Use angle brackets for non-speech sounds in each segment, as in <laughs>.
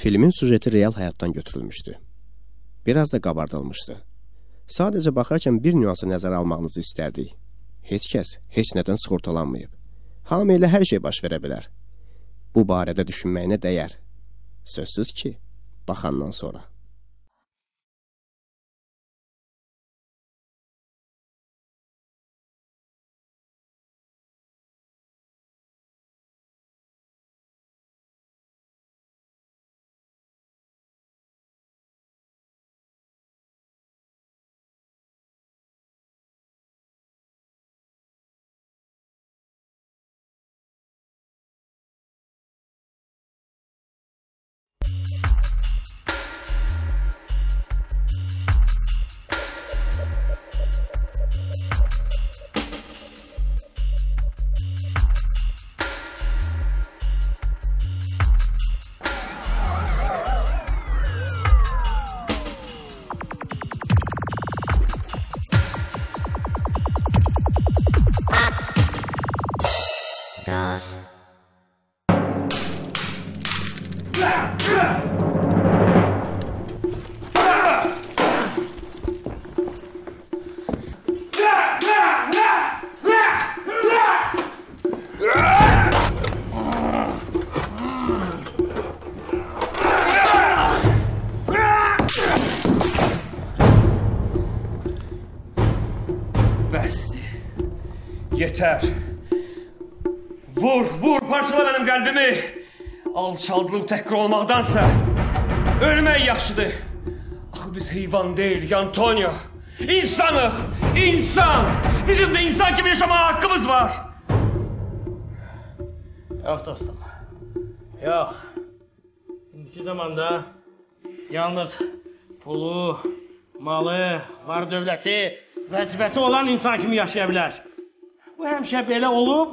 Filmin sujeti real həyatdan götürülmüşdü. Biraz da qabardılmışdı. Sadəcə baxarkən bir nüansı nəzərə almağınızı istərdik. Heç kəs heç nədən sığortalanmayıb. Hamı elə hər şey baş verə bilər. Bu barədə düşünməyinə dəyər. Sözsüz ki, baxandan sonra. Yeter. Vur, vur, parçala benim kalbimi. Alçaldılıb təhqir olmaqdansa ölmək yaxşıdır. Axı biz heyvan deyil, Antonio. İnsanıq, insan. Bizim de insan gibi yaşamaya hakkımız var. Yox dostum. Yox. İndiki zamanda yalnız pulu, malı, var dövləti, vəzifəsi olan insan kimi yaşaya bilər. Bu həmişə belə olub,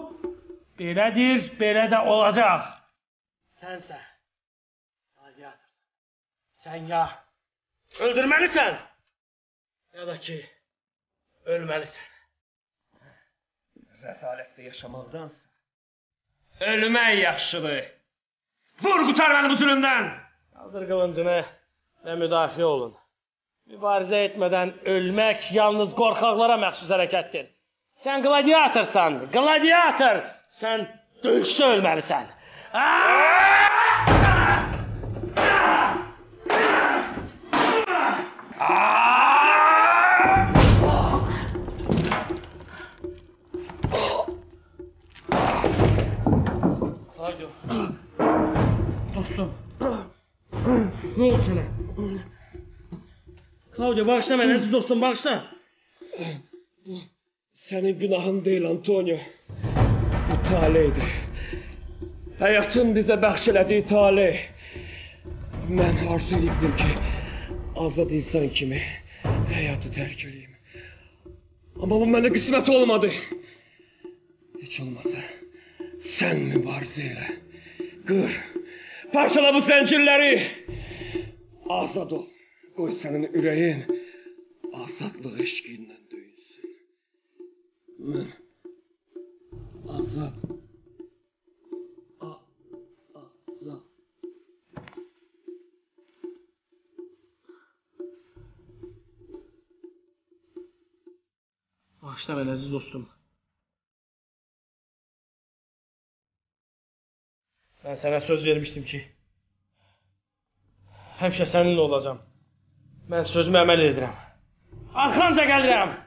belədir, belə də olacaq. Sənsə gladiatorsan. Sən ya öldürməlisən, ya da ki ölməlisən. Rəzalətdə yaşamaqdansa ölmək yaxşıdır. Vur, qutar məni bu zülümdən. Qaldır qılıncını və müdafiə olun. Mübarizə etmədən ölmək yalnız qorxaqlara məxsus hərəkətdir. Sən gladiatorsan, gladiator. Sən döyüşdə ölməlisən. Claudio. Dostum. Ne oldu sana? Claudio bağışla beni, aziz dostum bağışla. Senin günahın değil Antonio. Bu taleydi. Hayatın bize bəxş taley. Mən arzu edibdim ki, azad insan kimi həyatı tərk edeyim. Amma bu mənə qismət olmadı. Heç olmasa sən mübarizə elə. Qır, parçala bu zəncirləri. Azad ol. Qoy sənin ürəyin azadlıq eşqi ilə döyünsün. Azat. A Azat. Başla ben aziz dostum. Ben sana söz vermiştim ki hemşe seninle olacağım. Ben sözümü emel edirəm. Arxanca gəlirəm.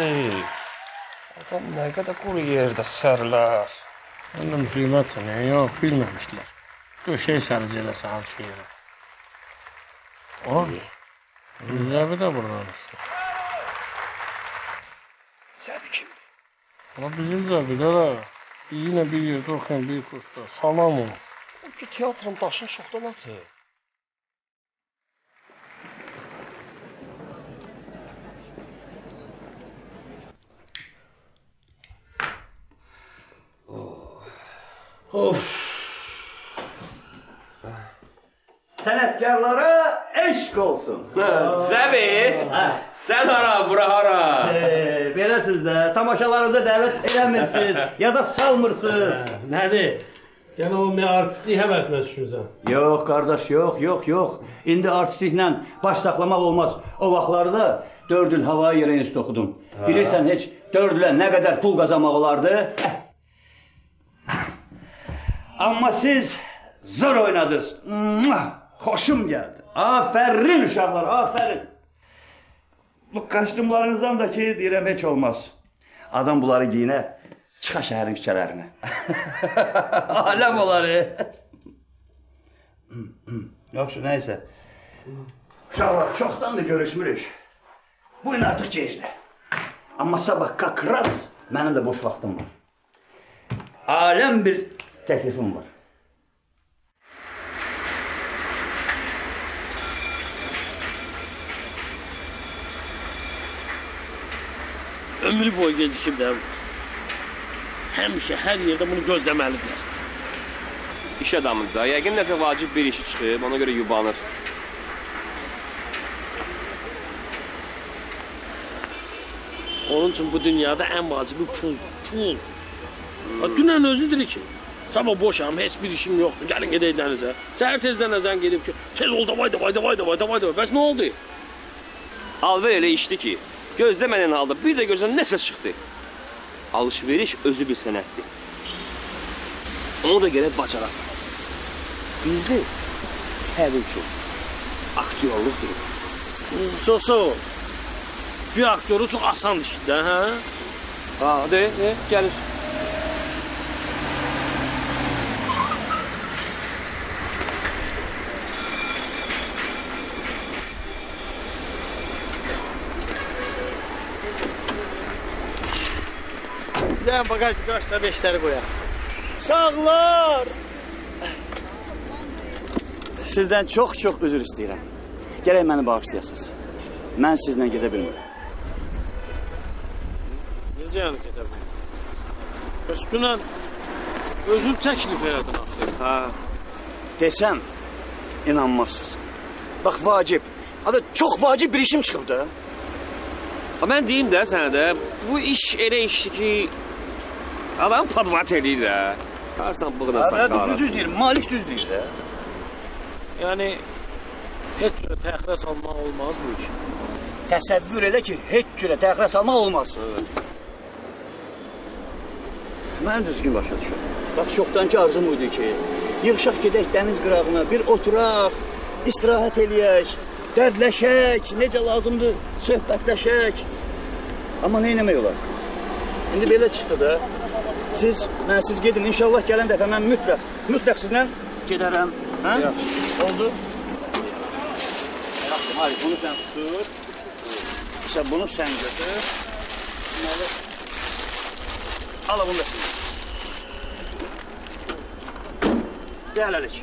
Değil. Adam kadar kuru yerde serler. Mənim qiymət sənə yox, bilməmişlər. Döşək səricə elə sana düşüyor. O, Rüzəbi də buradadır. Sen kim? Ama bizim zəbidə də yine bir yerdə oxuyan bir kursda. Salam onu. O ki tiyatrın daşını çoxdan atır. Of. sənətkarlara eşq olsun. Zəbi, sən hara, bura hara? Ee, beləsiz də, tamaşalarınıza dəvət eləmirsiniz, ya da salmırsınız. Nədir? Gənə o bir artistlik həvəsinə düşmüsən. Yox qardaş, yox, yox, yox. İndi artistliklə baş saxlamaq olmaz. O vaxtlarda 4 il hava yeri institutu oxudum. Bilirsən heç 4 ilə nə qədər pul qazanmaq olardı? Amma siz zor oynadınız. Xoşum gəldi. Afərin uşaqlar, afərin. Bu kostyumlarınızdan da ki, deyirəm heç olmaz. Adam bunları giyinə, çıxa şəhərin küçələrinə. <laughs> Aləm oları. Yaxşı, nəysə. Uşaqlar, çoxdan da görüşmürük. Bu gün artıq gecdir. Amma sabah kakras mənim də boş vaxtım var. Aləm bir təklifim var. Ömrü boyu gecikib də. Həmişə hər yerdə bunu gözləməlidirlər. İş adamıdır da. Yəqin nəsə vacib bir işi çıxıb, ona görə yubanır. Onun üçün bu dünyada ən vacibi pul, pul. Ha, dünən özü dedi ki, sabah boşam, heç bir işim yoxdur, gəlin gedək dənizə. Səhər tezdən əzən gedib ki, tez ol, davay, davay, davay, davay, davay, davay. Bəs nə oldu? Alver elə işdi ki, gözləməyən halda bir də gözdən nəsə çıxdı. Alış-veriş özü bir sənətdir. Onu da gərək bacarasan. Bizdə sənin üçün aktyorluqdur. Çox sağ ol. Güya aktyoru çox asan işdir hə? Ha, de, de, gəlir. Bir də bagajlı qarşıda beşləri qoyaq. Sağlar. Sizdən çox-çox üzr istəyirəm. Gərək məni bağışlayasınız. Mən sizlə gedə bilmirəm. Necə yəni gedə bilir? Bəs dünən özün təklif elədin axı. Ha, Desəm, inanmazsınız. Bax, vacib. Adı çox vacib bir işim çıxıb da. Ha, mən deyim də sənə də, bu iş elə işdir ki, adam padvat eləyir də. Qarsan bığına saqqal düz, deyir, Malik düz deyir də. Yəni heç cürə təxirə salmaq olmaz bu iş. Təsəvvür elə ki, heç cürə təxirə salmaq olmaz. Mən düzgün başa düşürəm. Bax, çoxdankı arzum buydu ki, yığışaq gedək dəniz qırağına, bir oturaq, istirahət eləyək, dərdləşək, necə lazımdır, söhbətləşək. Amma nə etmək olar? İndi belə çıxdı da. Siz, mən siz gedin, inşallah gələn dəfə mən mütləq, mütləq sizlə gedərəm. Hə? Oldu? Yaxşı, Malik, bunu sən tutur. İşte bunu sən götür. Bunları... Al bunu da sən. Gəl Əlik.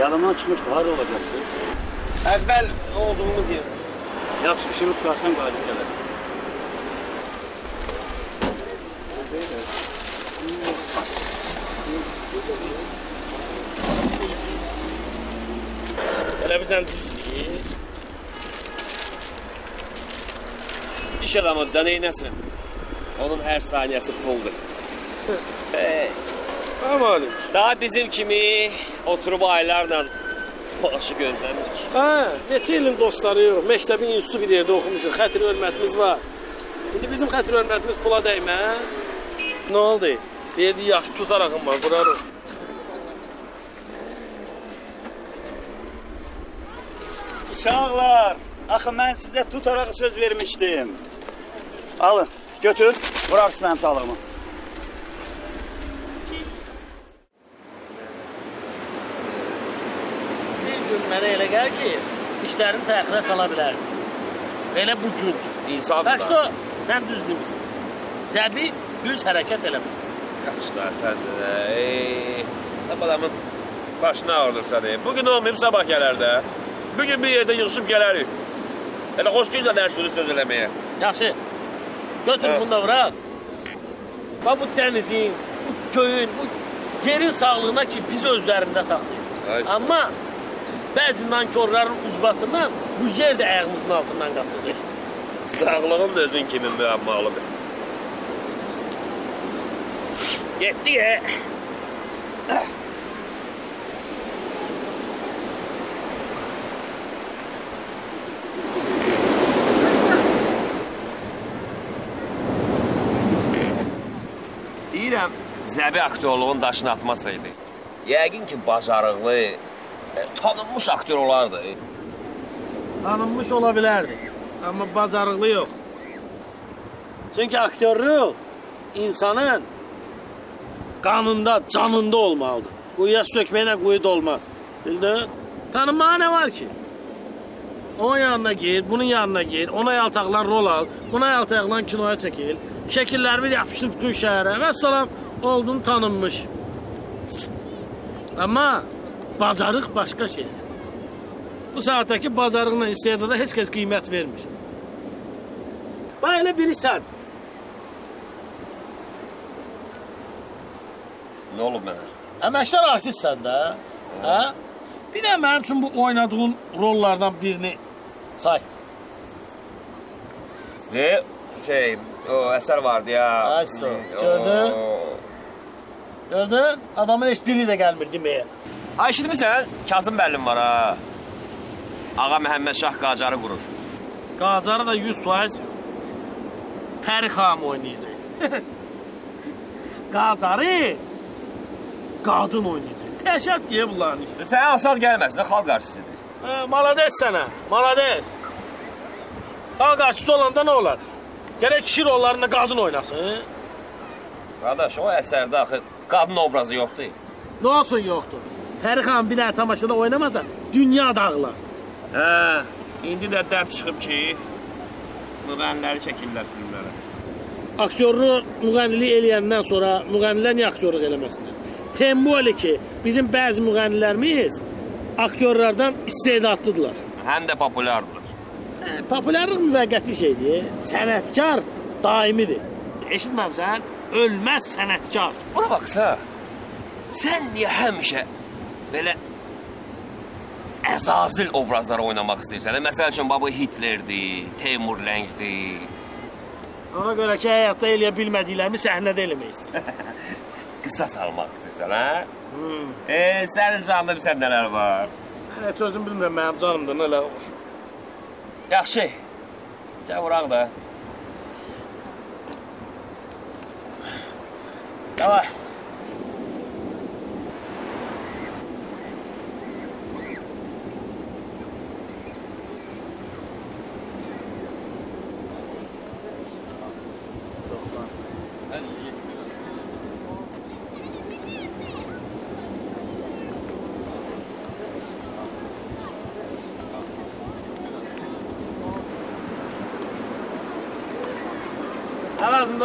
Yanımdan çıxmışdı, harada olacaksın? Əvvəl olduğumuz yer. Yaxşı, işimi tutarsan qalib gələr. Düz deyir. İş adamı da neynəsin? Onun hər saniyəsi puldur. hey, Amalim. daha bizim kimi oturub aylarla maaşı gözləmirik. Hə, neçə ilin dostlarıyıq. Məktəbin institutu bir yerdə oxumuşuq. Xətir hörmətimiz var. İndi bizim xətir hörmətimiz pula dəyməz. Nə oldu? Deyirdi, yaxşı tutarağım var, vurarıq. Uşaqlar, axı mən sizə tutaraq söz vermişdim. Alın, götür, vurarsın mənim sağlığıma. Bir gün mənə elə gəlir ki, işlərini təxirə sala bilər. Elə bu gün. İnsan Bax işte, sən düz demirsən. Zəbi düz hərəkət eləmir. Yaxşı da sən də. Ey, adamın başına ağrılırsa deyim. Bugün olmayıb sabah gələr də. Bugün bir yerdə yığışıb gələrik. Elə xoş güclə dərsini söz eləməyə. Yaxşı. Götür Hə. bunu da vuraq. Bax bu dənizin, bu göyün, bu yerin sağlığına ki biz özlərində saxlayır. Amma bəzi nankorların ucbatından bu yer də ayağımızın altından qaçacaq. Sağlığın da özün kimi müəmmalıdır. Getdi ya. Deyirəm, Zəbi aktyorluğun daşını atmasaydı, yəqin ki, bacarıqlı, e, tanınmış aktyor olardı. Tanınmış ola bilərdi. Amma bacarıqlı yox. Çünki aktyorluq insanın qanında, canında olmalıdır. Quyuya sökməklə quyu dolmaz. Bildin? Tanınmağa nə var ki? Onun yanına gir, bunun yanına gir, ona yaltaqlan rol al, buna yaltaqlan kinoya çəkil, şəkillərimi yapışdır bütün şəhərə və salam oldun tanınmış. Amma bacarıq başqa şeydir. Bu saatdəki bacarıqla istedada heç kəs qiymət vermir. Bax elə biri sən. Nə olub mənə? Əməkdar artistsən də, hə? Bir də mənim üçün bu oynadığın rollardan birini say. Ne? Şey, o əsər vardı ya. Ay sağ ol, gördün? Gördün? Adamın heç dili də gəlmir deməyə. Ay eşitmirsən? Kazım bəllim var ha. Ağa Məhəmməd Şah Qacarı qurur. Qacarı da 100% Pəri xanım oynayacaq. <laughs> Qacarı qadın oynayacaq. Təşəkkür bunların işi. Sən asal gəlməsin, xalq artistidir. Hə, malades sənə, malades. Xalq artisti olanda nə olar? Gərək kişi rollarında qadın oynasın. Qardaş, o əsərdə axı qadın obrazı yoxdur. Nə olsun yoxdur. Pəri xanım bir dənə tamaşada oynamasa, dünya dağılar. Hə, indi də dərd çıxıb ki, müğənniləri çəkirlər filmlərə. Aktyorluğu müğənnilik eləyəndən sonra müğənnilər niyə aktyorluq eləməsinlər? Temboli ki, bizim bəzi müğənnilərimiz aktyorlardan istedadlıdırlar. Həm də populyardır. Hə, Populyarlıq müvəqqəti şeydir. Sənətkar daimidir. Eşitməmsən? Ölməz sənətkar. Buna baxsa, sən niyə həmişə belə əzazil obrazları oynamaq istəyirsən? Məsəl üçün, baba Hitlerdir, Teymur Ləngdir. Ona görə ki, həyatda eləyə bilmədiklərimi səhnədə eləmək istəyirəm. <laughs> Qisas almaq istəyirsən, hə? E, sənin canında bilsən nələr var? Mən heç özüm bilmirəm, mənim canımdır, nələ. Yaxşı. Gəl vuraq da. Davay.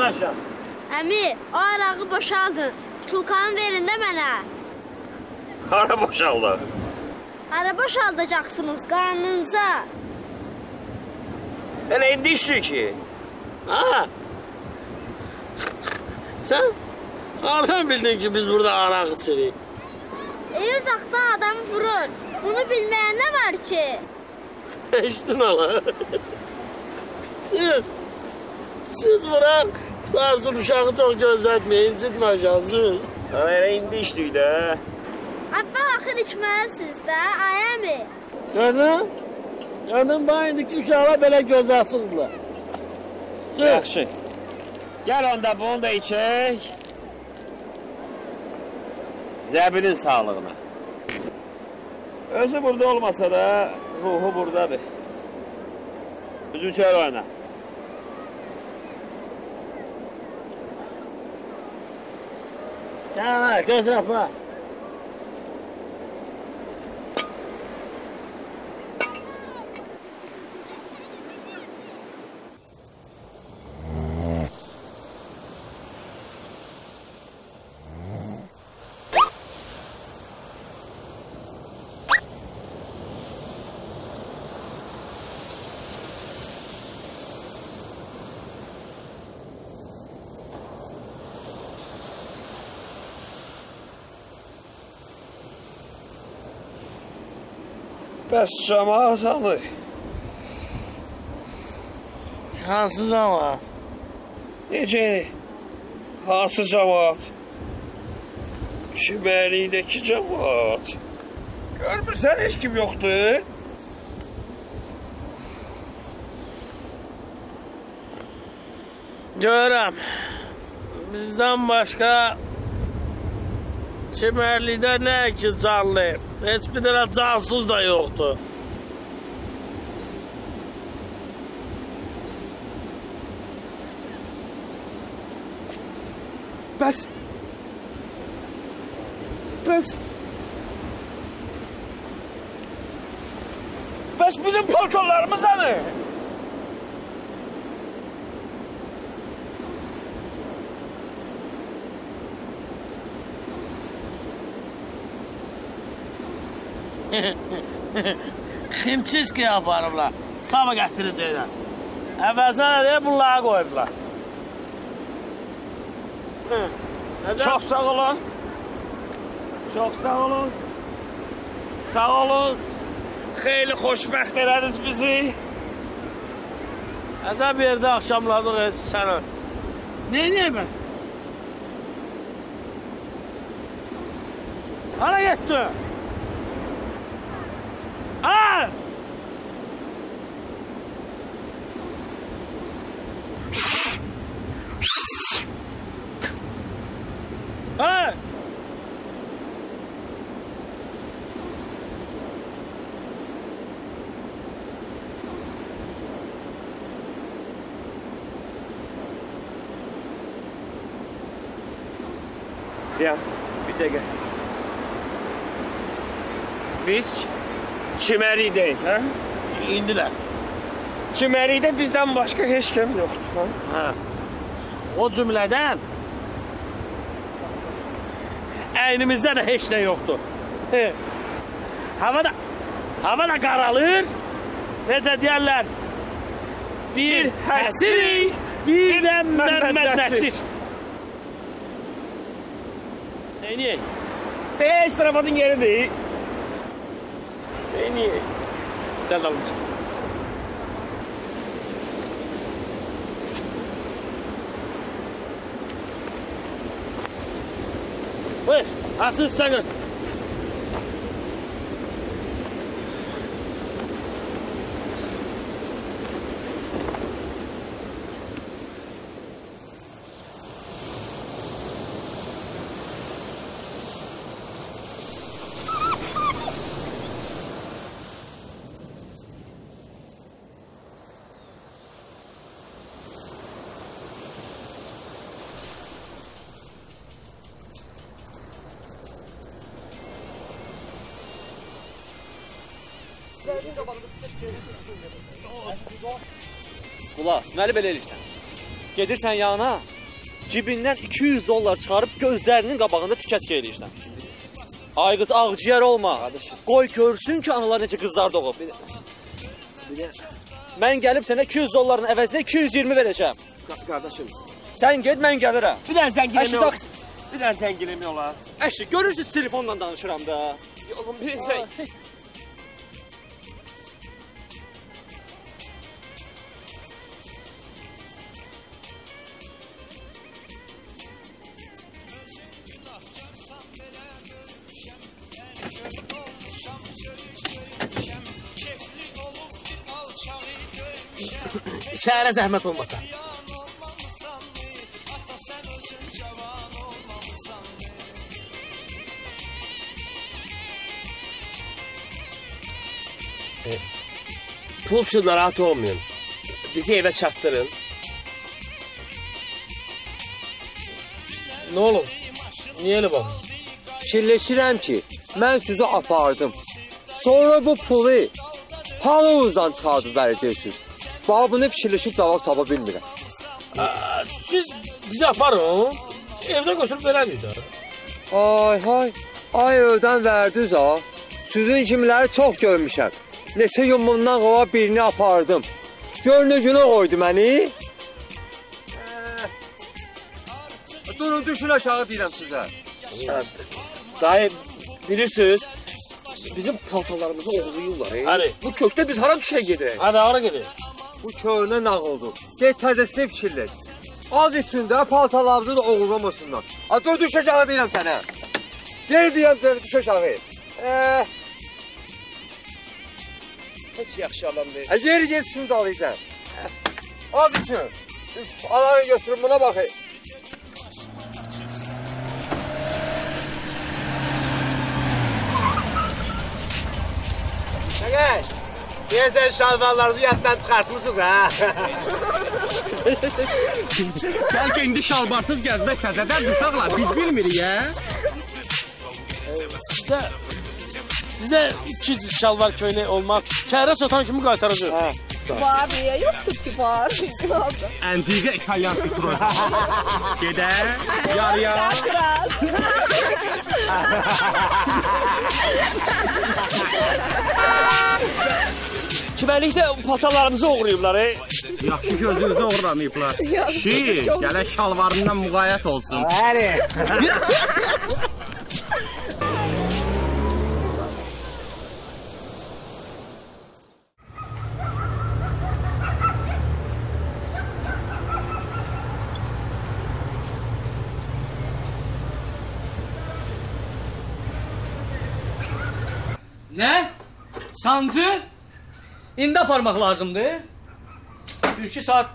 Lazımdır aşağı? Əmi, o arağı boşaldın. Tulkanı verin də mənə. Hara boşaldı? Hara boşaldacaqsınız qarnınıza? Elə indi işdir ki. Ha? Sən hardan bildin ki biz burada araq içirik? Ey uzaqdan adam vurur. Bunu bilməyən nə var ki? Eşdin ala. siz, siz vuran Sarsın uşağı çox gözlətməyin, incitmə uşağı. Elə indi işdir də. Əvvəl axır içməlisiniz də, ay əmi. Gördün? Gördün, bax indiki uşaqlar belə göz açıqdılar. Sür. Yaxşı. Gəl onda bunu da içək. Zəbinin sağlığına. Özü burada olmasa da ruhu buradadır. Üzüm çöl oyna. Tchau, lá, quer? Best cemaat alı. Hansı cemaat? Necədir? Hansı cemaat? Şimalidəki cemaat. Görmürsən heç kim yoxdur? Görürəm. Bizdən başqa Çimərlidə nə ki canlı? Heç bir dənə cansız da yoxdur. Bəs Bəs Bəs bizim paltarlarımız hanı? <laughs> Ximçiski aparıblar. Sabah gətirəcəklər. Əvvəzinə nə deyə bunları qoyublar. Çox sağ olun. Çox sağ olun. Sağ olun. Xeyli xoşbəxt elədiniz bizi. Əcəb yerdə axşamladıq heç səni. Neyniyək bəs? Hara getdi? Ah! Ah! Yeah, we take it. Beast. Çimərlikdəyik, hə? İndilər. Çimərlikdə bizdən başqa heç kim yoxdur, hə? Hə. O cümlədən əynimizdə də heç nə yoxdur. He. Hava da hava da qaralır. Necə deyərlər? Bir həsirik, bir də məmmədəsir. Neyniyək? Heç tarafatın yeridir. 괜히 날라오지 왜? 아스 싸는 deməli belə eləyirsən. Gedirsən yanına, cibindən 200 dollar çıxarıb gözlərinin qabağında tikə-tikə eləyirsən. Ay qız ağciyər olma. Qoy görsün ki, analar necə qızlar doğub. Mən gəlib sənə 200 dolların əvəzinə 220 verəcəm. Qardaşım, Sən get, mən gəlirəm. bir dənə zəngin Əşi emək olar. Bir dənə zəngin emək olar. Əşi, görürsüz telefonla danışıram da. Yoxum, bir zəng. Şehre zahmet olmasa. E, Pul şu rahat olmayın. Bizi eve çaktırın. Ne olur? Niye öyle bak? Şilleşirəm ki, mən sizi apardım. Sonra bu pulu palovuzdan çıxardıb verəcəksiniz. Bax bunu fikirləşib cavab tapa bilmirəm. Siz bizi aparın. Evdə götürüb verərik də. Ay hay, ay ödən verdiniz ha. Sizin kimləri çox görmüşəm. Neçə gün bundan qova birini apardım. Gör nə günə qoydu məni. Durun düşün aşağı deyirəm sizə. Dayı bilirsiniz, bizim paltalarımızı oğurlayırlar. E? Hadi. Bu kökte biz hara düşe gedək? Hadi hara gedək? Bu köhnə nağıldır. Get təzəsini fikirləş. Az içində paltalarımızı da oğurlamasınlar. A dur düş aşağı deyirəm sənə. Gel deyirəm sənə düş aşağı. Eee, Heç yaxşı adam deyil. ha geri get şunu da alayım. Az için. Üf, alanı götürün buna bakın. Gəl. Deyəsən şalvarlarınızı yaddan çıxartmısınız ha. Bəlkə indi şalbarsız gəzmək təzədən uşaqlar biz bilmirik ya. Sizə Sizə iki şalvar köynək olmaz. Şəhərə çatan kimi qaytaracaq. Var niye yoktur ki var. Antiqə İtalyan fikri. Gedər, yarıya. <laughs> çimənlikdə patalarımızı oğurlayıblar. E. Yaxşı <laughs> ki özünüzü oğurlamayıblar. Şi, gələ şalvarından muğayət olsun. Bəli. <laughs> Ne? Sancı? İndi aparmaq lazımdır. Bir iki saat...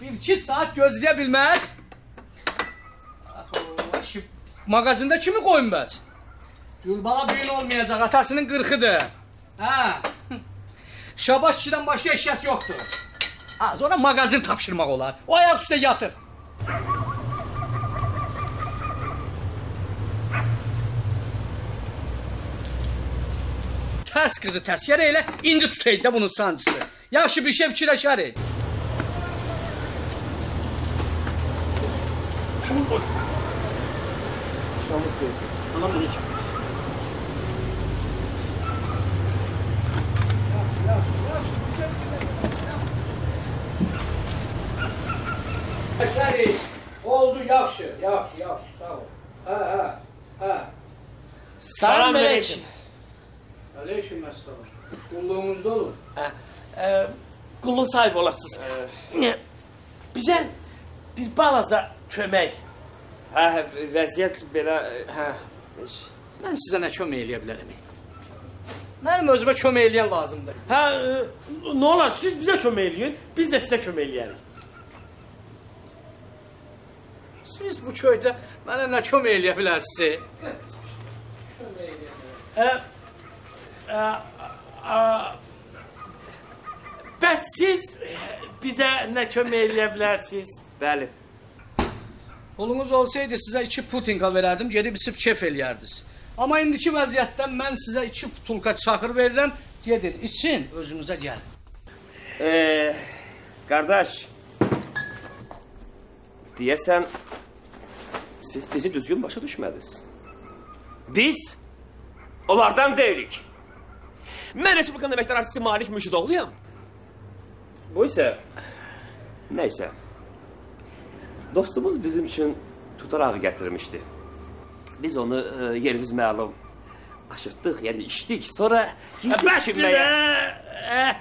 Bir iki saat gözləyə bilməz. Şu Mağazında kimi qoyunməz? Gülbala düyün olmayacaq, atasının qırxıdır. Hə. Şabaş kişidən başqa eşyası yoxdur. Ha, sonra mağazin tapşırmaq olar. O ayaq üstə yatır. Tərs qızı tərs yerə elə indi tutaydı da bunun sancısı. Yaxşı bir şey fikirləşərik. Şərik, qulluq sahibi olasınız. Bizə bir balaca kömək. Hə, vəziyyət belə, hə. Mən sizə nə kömək eləyə bilərəm? Mənim özümə kömək eləyən lazımdır. Hə, e, nə olar, siz bizə kömək eləyin, biz də sizə kömək eləyərik. Siz bu köydə mənə nə kömək eləyə bilərsiniz? Hə, ə, ə, bəs siz bizə nə kömək eləyə bilərsiniz? Bəli. Pulunuz olsaydı sizə iki putinka verərdim, gedib içib kef eləyərdiniz. Amma indiki vəziyyətdə mən sizə iki butulka çaxır verirəm, gedin, için, özünüzə gəlin. Ee, qardaş. Deyəsən siz bizi düzgün başa düşmədiniz. Biz onlardan deyilik. Mən Respublikanın əməkdar artisti Malik Müşidoğluyam. Bu ise neyse. Dostumuz bizim için tutarak getirmişti. Biz onu e, yerimiz malum aşırttık yani içtik sonra gittik e. E,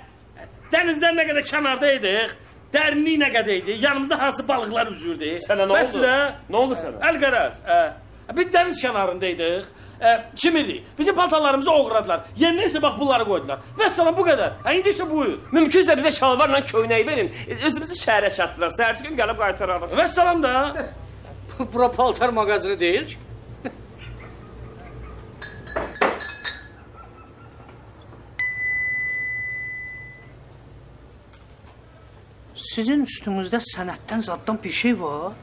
denizden ne kadar kenardaydık. Derinliği ne kadardı? Yanımızda hansı balıklar üzürdü? Sana ne Mesela, oldu? Ne oldu sana? El garaz. E, bir deniz kenarındaydık. Ə, çimili. Bizim paltarlarımızı oğradılar. Yerinə isə bax bunları qoydular. Və salam bu qədər. Hə indi isə buyur. Mümkünsə bizə şalvarla köynək verin. Özümüzü şəhərə çatdıraq. Səhərsi gün gəlib qaytararıq. Və salam da. Bura paltar mağazını deyil ki. Sizin üstünüzdə sənətdən zaddan bir şey var?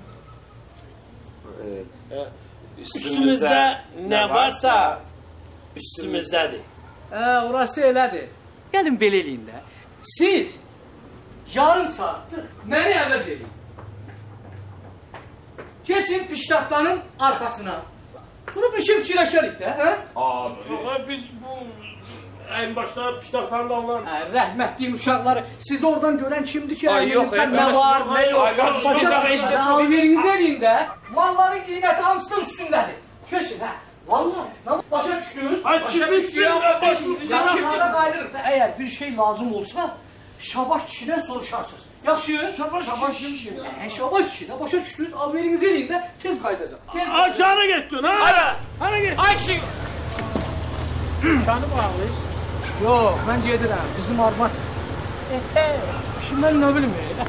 Üstümüzdə nə varsa üstümüzdədir. Hə, orası elədir. Gəlin belə eləyin də. Siz yarım saatdır məni əvəz edin. Keçin piştaxtanın arxasına. Bunu bir şey fikirləşərik də, hə? Abi, biz bu ən başda piştaxtanı da onlar. Hə, rəhmətli uşaqları siz oradan görən kimdir ki, Ay, yox, əlinizdə e, nə var, nə yox. Başa biz düşün, işte- alverinizi eləyin də. Malların qiyməti hamısı da üstündədir. Keçin, hə. Vallahi. Lan başa düşdünüz? Ay, çıkmış düşdü ya. ya, Baş çıkmış Ya ya. kağıda qayıdırıq da əgər bir şey lazım olsa Şabaş kişidən soruşarsınız. Yaxşı? Şabaş, Şabaş kişi. Hə, Şabaş kişi də başa düşdünüz. Alverinizi eləyin də tez qayıdacaq. Tez. Ay hara getdin ha? Hara? Hara getdin? Ay kişi. Səni bağlayız. Yox, mən gedirəm. Bizim arvad. Etə. Şimdi mən nə bilim elə.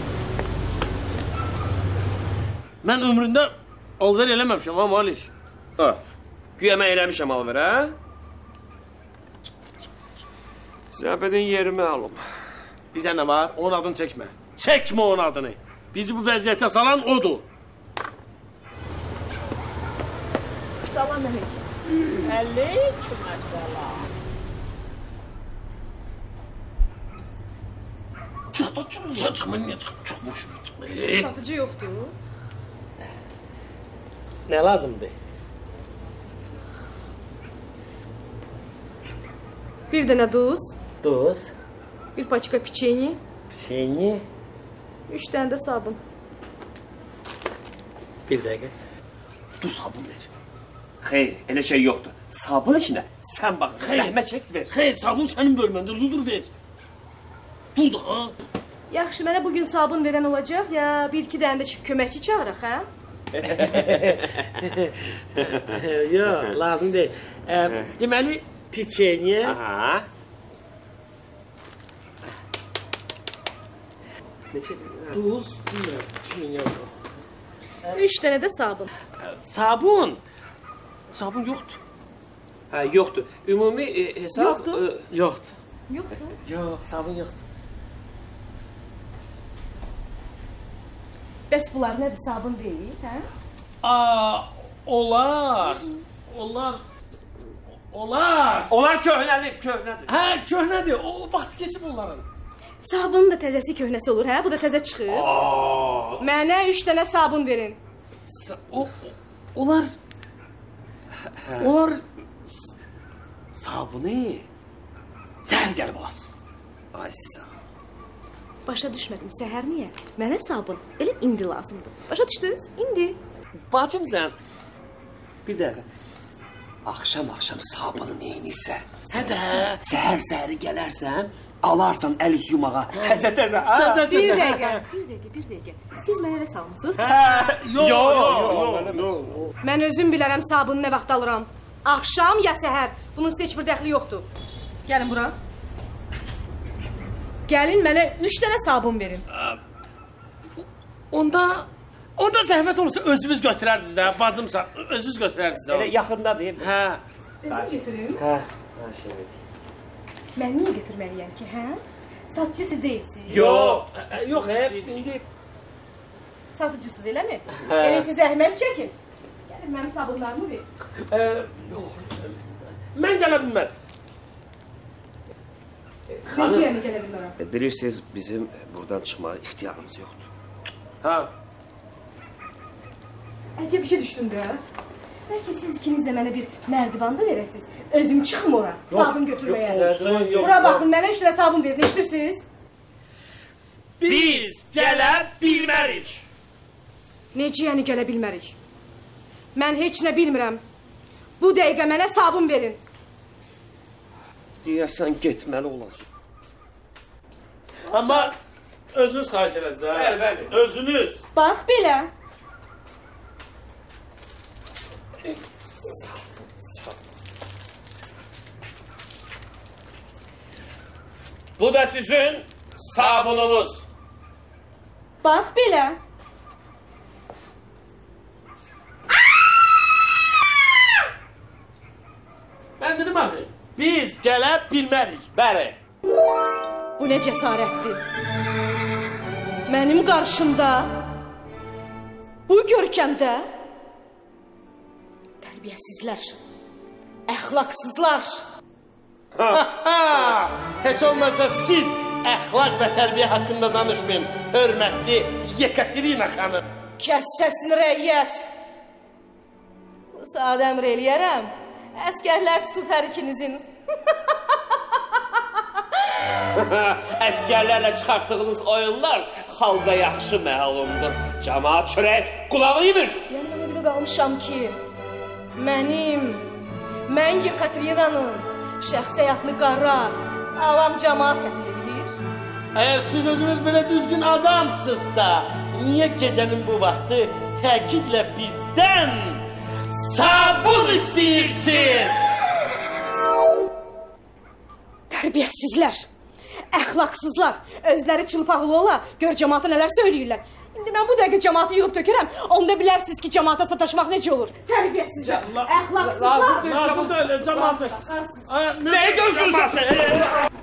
Mən ömründə alver eləməmişəm ha Maliş. Ha. Güya mən eləmişəm alver, hə? Zəbədin yeri məlum. Bizə nə var? Onun adını çəkmə. Çəkmə onun adını. Bizi bu vəziyyətə salan odur. Salam aleyküm. Aleyküm əssalam. Çık da çık. Sen çıkma niye çık? Çıkma şuraya çıkma. Ee, Satıcı yok. Ne lazımdı? Bir tane duz, Tuz, bir paçka piçeni, peynir, üç tane de sabun. bir dakika. dur sabun ver. Hayır öyle şey yoktu. Sabun içine sen bak. Hayır. Rahmet çek ver. Hayır sabun senin bölmende. Ludur ver. Da ha. Yaxşı, mənə bu gün sabun verən olacaq ya bir iki dənə də köməkçi çağıraq, hə? <laughs> Yox, lazım deyil. Ə, deməli, peçenye, Aha. duz, bilmirəm, kimin yazır. Üç dənə də sabun. Sabun. Sabun yoxdur. Hə, yoxdur. Ümumi e, hesab Yoxdur. e, Yoxdur. Yoxdur. Yox, sabun yoxdur. Bəs bunlar nədir? Sabun deyil, hə? Aa, olar. Olar. Olar. Onlar köhnəlib, köhnədir. Hə, köhnədir. O vaxt keçib onların. Sabunun da təzəsi köhnəsi olur, hə? Bu da təzə çıxır. Aa, Mənə üç dənə sabun verin. Sa- O, onlar onlar s- sabunu zəhər gəlib alasız. ay sağ. Başa düşmədim. Səhər niyə? Mənə sabun elə indi lazımdır. Başa düşdünüz? İndi. Bacım sən bir dəqiqə. Axşam-axşam sabunu neyinirsə, Hə də. səhər-səhəri gələrsən, alarsan əl yumağa. Təzə-təzə, ha? Bir dəqiqə, bir dəqiqə, bir dəqiqə. Siz mənə elə salmısınız? Yox, yox, yox. Mən özüm bilərəm sabunu nə vaxt alıram. Axşam ya səhər. Bunun heç bir dəxli yoxdur. Gəlin bura. Gəlin mənə 3 dənə sabun verin. Onda onda zəhmət olmasa özünüz götürərdiniz də, bacımsan. Özünüz götürərdiniz də. Elə yaxındadır. Hə. Özüm götürüm. Hə. Hə, şey. Mən niyə götürməliyəm ki, hə? Satıcı siz deyilsiniz. Yox, yox, hə, indi Satıcısınız eləmi? Hə. Elə siz zəhmət çəkin. Gəlin mənim sabunlarımı verin. Mən gələ bilmərəm. Necə yəni gələ bilmərəm? E, Bilirsiniz, bizim buradan çıxmağa ixtiyarımız yoxdur. Hə. Əcəb işə düşdüm də. Bəlkə siz ikiniz də mənə bir nərdivan da verəsiniz. Özüm çıxım ora. Sabun götürməyə. Nərdivan yox, Bura yox. baxın, mənə üç dənə sabun verin. Eşidirsiniz? Biz gələ bilmərik. Necə yəni gələ bilmərik? Mən heç nə bilmirəm. Bu dəqiqə mənə sabun verin. Deyəsən getməli olacaq. Amma özünüz xahiş edəcəksiniz. Bəli, bəli. Özünüz. Bax belə. Bu da sizin sabununuz. Bax belə. Mən dedim axı, biz gələ bilmərik. Bəli. Bu nə cəsarətdir? Mənim qarşımda bu görkəmdə tərbiyəsizlər, əxlaqsızlar. Heç olmazsa siz əxlaq və tərbiyə haqqında danışmayın. Hörmətli Yekaterina xanım. Kəs səsini rəiyyət. Bu saat əmr eləyərəm. Əskərlər tutub hər ikinizin. <laughs> Əskərlərlə çıxartdığınız oyunlar xalqa yaxşı məlumdur. Camaat çörək qulağı yemir. Yəni mən belə qalmışam ki, mənim, mən Yekaterinanın şəxsi həyatını qara, avam camaat təhlil edir. Əgər siz özünüz belə düzgün adamsızsa, niyə gecənin bu vaxtı təkidlə bizdən Sabun istəyirsiniz. Tərbiyəsizlər, əxlaqsızlar, özləri çılpaqlı ola, gör cəmaata nələr söyləyirlər. İndi mən bu dəqiqə cəmaatı yığıb tökərəm, onda bilərsiniz ki, cəmaata sataşmaq necə olur. Tərbiyəsizlər, əxlaqsızlar. Lazım deyil, cəmaatı. Nəyə gözlüyürsünüz?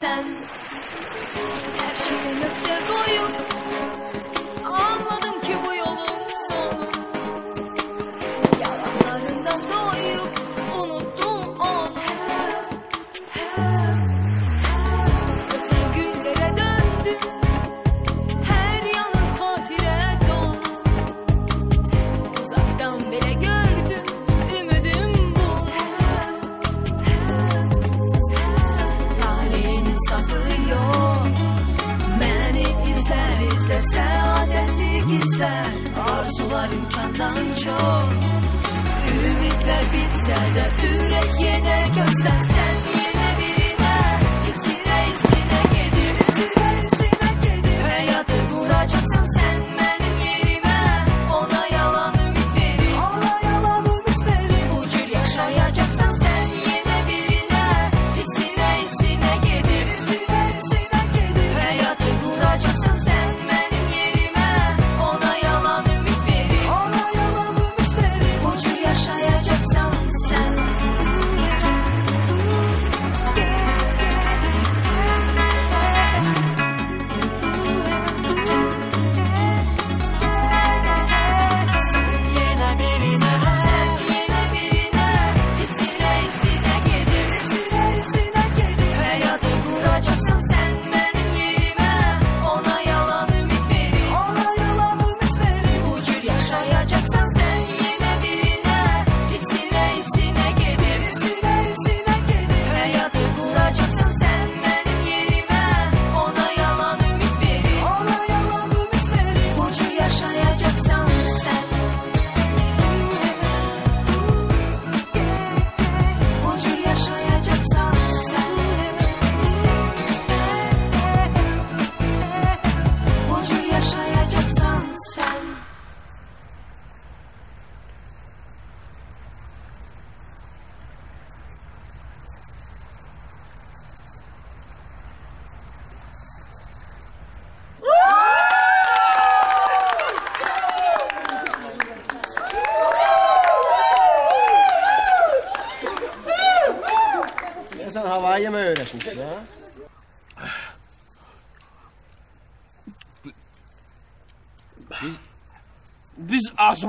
sun. she looked for you.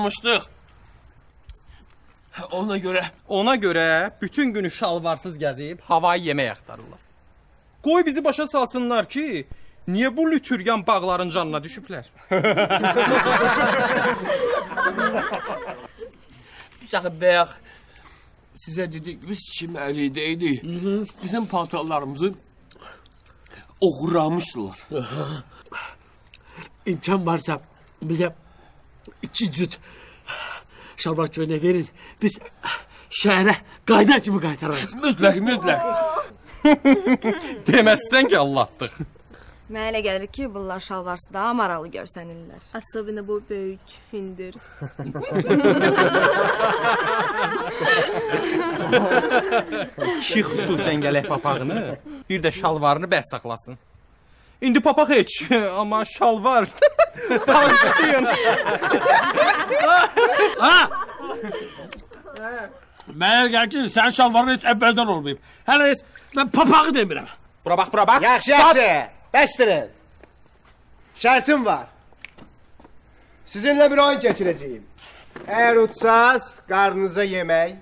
konuştuk. <laughs> Ona göre? Ona göre bütün günü şalvarsız gezip havayı yemeğe aktarırlar. Qoy bizi başa salsınlar ki niye bu lütürgan bağların canına düşüblər? Bir dakika beyaz. Size dedik biz çimelideydik. Bizim pantolonlarımızı oğurlamışlar. İmkan varsa bize iki cüt şabar çöynək verin. Biz şəhərə qaynar kimi qaytararıq. Mütləq, mütləq. Deməzsən ki, Allahdır. Mənə elə gəlir ki, bunlar şalvarsız daha maralı görsənirlər. Əsəbinə bu böyük hindir. Kişi xüsusən gələk papağını, bir də şalvarını bəs saxlasın. İndi papaq heç, amma <laughs> şalvar. <laughs> Bağışlayın. <laughs> ha! Mənə gəlir ki, sənin şalvarın heç əvvəldən olmayıb. Hələ heç mən papağı demirəm. Bura bax, bura bax. Yaxşı, yaxşı. Bəsdirin. Şərtim var. Sizinlə bir oyun keçirəcəyim. Əgər utsaz, qarnınıza yemək,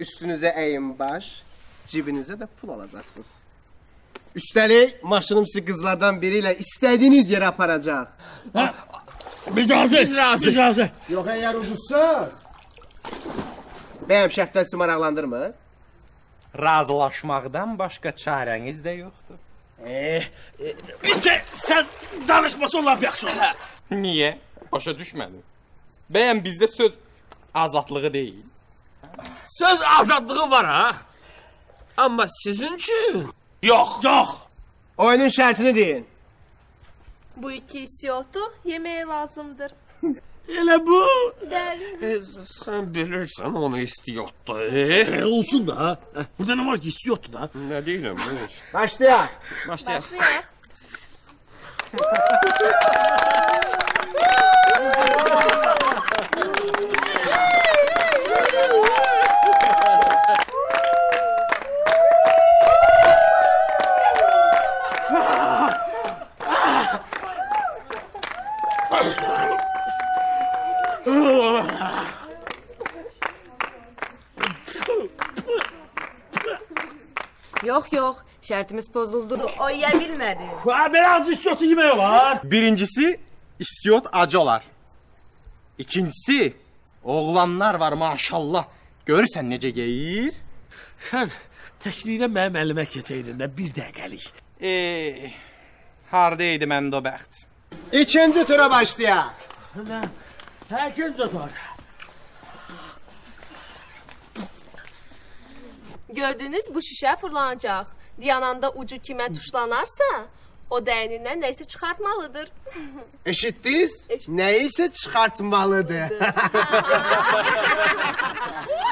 üstünüzə əyin baş, cibinizə də pul alacaqsınız. Üstəlik, maşınım sizi qızlardan biri ilə istədiyiniz yerə aparacaq. Biz razı. Biz razı. Biz razı. Yox, əgər uduzsaz, bəyəm şərtlər sizi maraqlandırmır? Razılaşmaqdan başqa çarəniz də yoxdur. Eh, e, biz də sən danışmasan lap yaxşı olar. Niyə? Başa düşmədim. Bəyəm bizdə söz azadlığı deyil. Söz azadlığı var ha. Amma sizin üçün Yok. Yok. Oyunun şartını deyin. Bu iki istiyordu, yemeğe lazımdır. <laughs> Hele bu. Derim. E, sen bilirsen onu istiyordu. E, olsun da. Burada ne var ki istiyordu da. Ne değilim bilir. Başlayalım. Başlayalım. Yok yok şartımız bozuldu. Oyabilmedi. Ha, ben acı istiyotu yemiyorlar. Birincisi istiyot acılar. İkincisi oğlanlar var maşallah. Görürsen nece geyir. Sen tekliğine benim elime keçeydin bir dəqiqəlik. Ee, hardaydı mən də o bəxt. İkinci tura başlayaq. Həkil zətar. Gördüyünüz bu şişə fırlanacaq. Dayananda ucu kimə tuşlanarsa, o dəynindən nəyisə çıxartmalıdır. Eşitdiniz? Eşit. Nəyisə çıxartmalıdır. <laughs>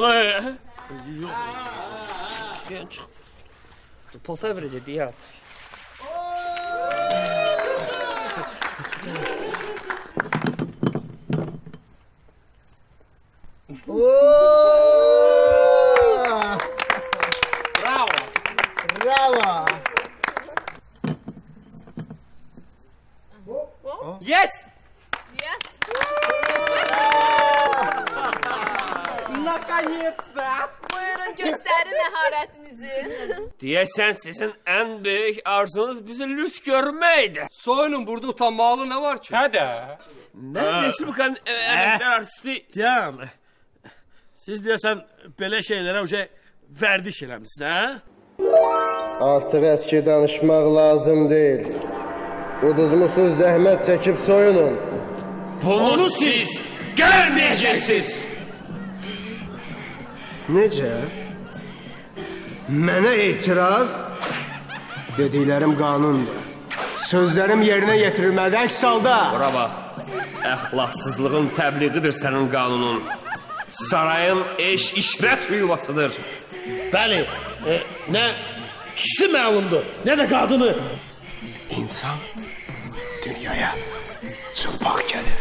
Kolay. Yok. Genç. Posa verecek ya. Oo! Deyəsən sizin ən böyük arzunuz bizi lüt görməkdir. Soyunun burada utanmalı nə var ki? Hə də. Mən Respublikanın e, əməkdar artisti Diyan. Siz deyəsən belə şeylərə uca vərdiş eləmisiniz, hə? Artıq əski danışmaq lazım deyil. Uduzmusuz zəhmət çəkib soyunun. Bunu siz görməyəcəksiniz. Necə? Mənə etiraz? Dediklərim qanundur. Sözlərim yerinə yetirilmədi əks halda. Bura bax. Əxlaqsızlığın təbliğidir sənin qanunun. Sarayın eş işrət yuvasıdır. Bəli, e, nə kişi məlumdur, nə də qadını. İnsan dünyaya çılpaq gəlir.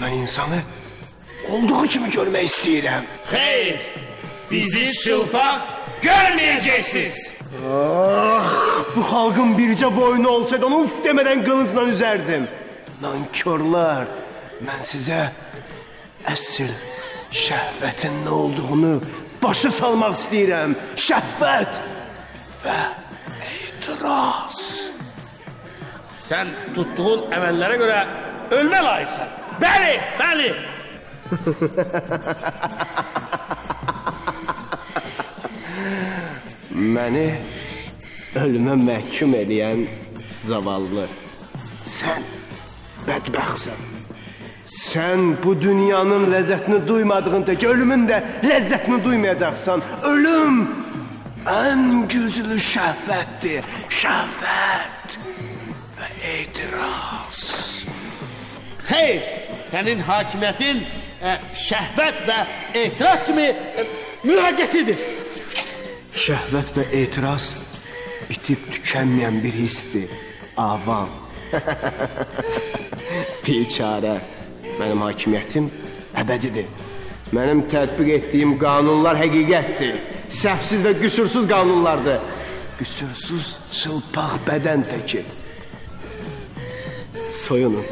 Mən insanı olduğu kimi görmək istəyirəm. Xeyr, bizi çılpaq Görmeyeceksiniz. Ah, bu halkın birce boynu olsaydı onu uf demeden kılıcından üzerdim. Nankörler, ben size esir şehvetin ne olduğunu başa salmak istəyirəm. Şehvet ve itiraz. Sen tuttuğun emellere göre ölme layıksın. Beni, beni. <laughs> Məni ölümə məhkum eləyən zavallı. Sən bədbəxtsən. Sən bu dünyanın ləzzətini duymadığın tək ölümün də ləzzətini duymayacaqsan. Ölüm ən güclü şəhvətdir. Şəhvət və etiraz. Xeyr, sənin hakimiyyətin ə, şəhvət və etiraz kimi ə, müvəqqətidir. Şəhvət və etiraz bitib tükənməyən bir hissdir. Avam. <laughs> Biçarə. Mənim hakimiyyətim əbədidir. Mənim tətbiq etdiyim qanunlar həqiqətdir. Səhvsiz və qüsursuz qanunlardır. Qüsursuz çılpaq bədən təki. Soyunun.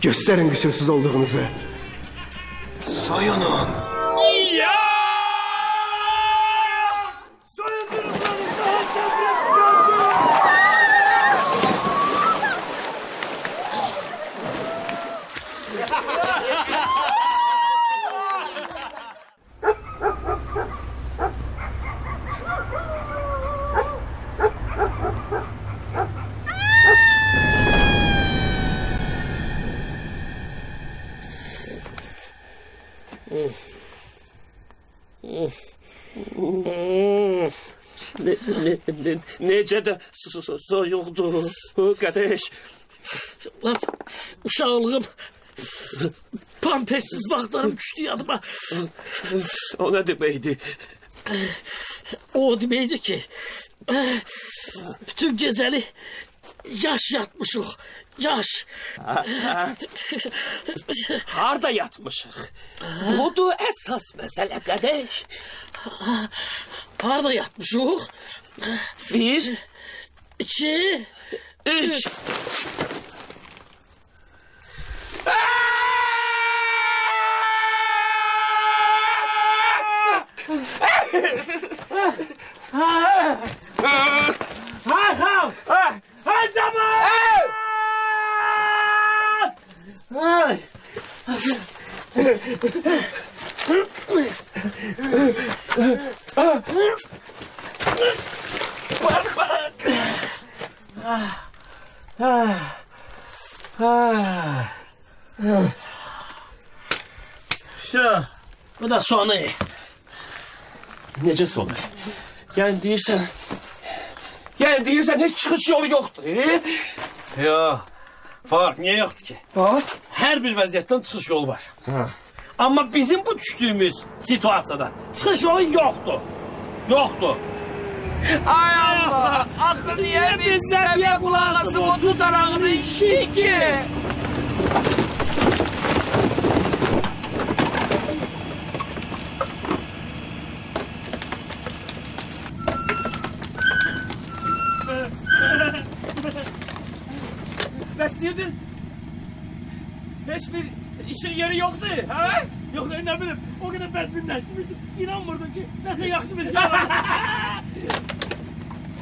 Göstərin qüsursuz olduğunuzu. Soyunun. Ya! Ne, ne, ne, necə də so- so- soyuqdur, qədəş. Lap uşaqlığım pampersiz vaxtlarım düşdü yadıma. O nə deməkdir? O deməkdir ki, bütün gecəni yaş yatmışıq, Caş. Harda yatmışık. Budu esas mesele kardeş. Harda yatmışık. Bir, iki, üç. üç. Ha ha ha ha ha zaman! Ай! Все, bu da sonu. Nece sonu? Yani değilsen... Yani değilsen hiç çıkış yolu yoktu. Yok. Fark niye yoktu ki? Var. Her bir vaziyetten çıkış yolu var. Ha. Ama bizim bu düştüğümüz situasiyada çıkış yolu yoktu. Yoktu. Ay Allah! Aklı niye bizden bir kulağısı bu tutarağını işit ki? İşin yeri yoxdur, hə? Yox, nə bilim, o qədər bədbinləşdirmişdim, inanmırdım ki, nəsə yaxşı bir şey var. <laughs>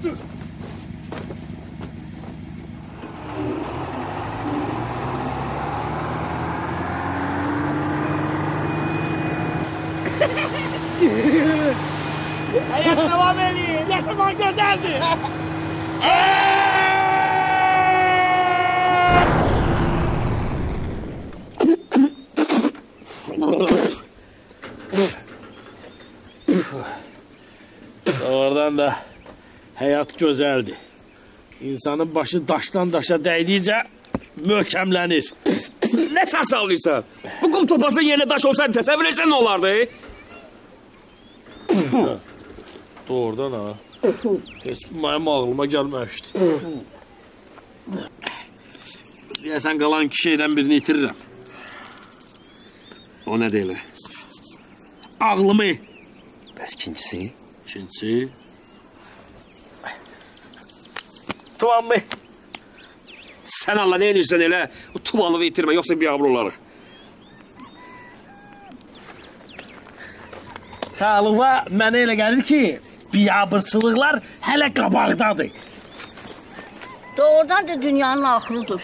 Dur. Hayat devam ediyor. Yaşamak güzeldi. <laughs> Oradan da Həyat gözəldir. İnsanın başı daşdan daşa dəydikcə möhkəmlənir. Nə səs salırsan? Bu qum topası yerinə daş olsaydı təsəvvür etsən nə olardı? Doğrudan ha. Heç mənim ağlıma gəlməmişdi. Deyəsən qalan iki şeydən birini itirirəm. O nə deyir? Ağlımı. Bəs ikincisi? İkincisi? Tumanmı? Sən Allah nə edirsən elə? O tumanlığı itirmə, yoxsa biabır olarıq. Sağlığa mənə elə gəlir ki, biabırçılıqlar hələ qabaqdadır. Doğrudan da dünyanın axırıdır.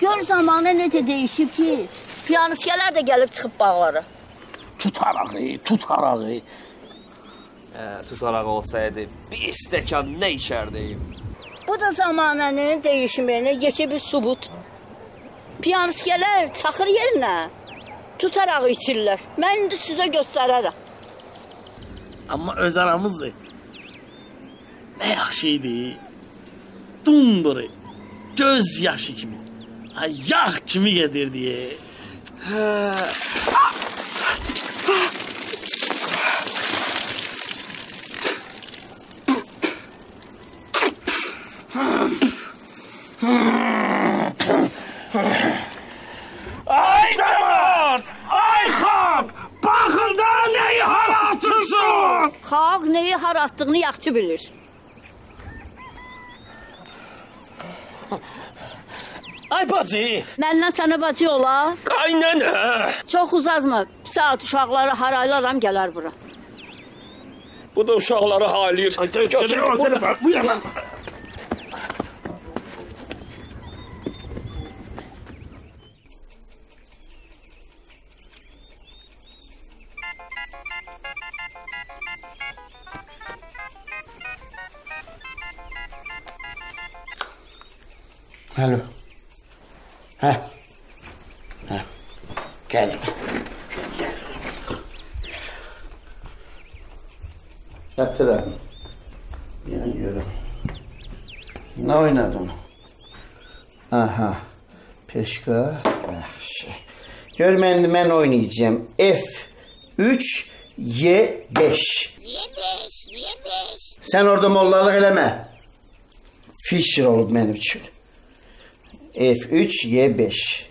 Gör zamanı necə dəyişib ki, piyanistlər də gəlib çıxıb bağlara. Tutaraq, tutaraq. Hə, tutaraq olsaydı bir stəkan nə içərdiyim? Bu da zamanının değişimine geçe bir subut. Piyanistkeler çakır yerine tutarak içirler. Ben de size gösteririm. Ama öz aramızdı. Ne şey yaxşıydı. Dunduru. Göz yaşı kimi. Ay yağ kimi gedir diye. Ha. Ah! Haratdığını yaxşı bilir. Ay bacı! Məndən sənə bacı ola? Qaynana! Çox uzatma. Bir saat uşaqları haraylaram gələr bura. Bu da uşaqları halayır. Götür, Bu yana. Görmendimen oynayacağım. F3 Y5. Sen orada mollalık eleme. Fisher olup benim için. F3 Y5.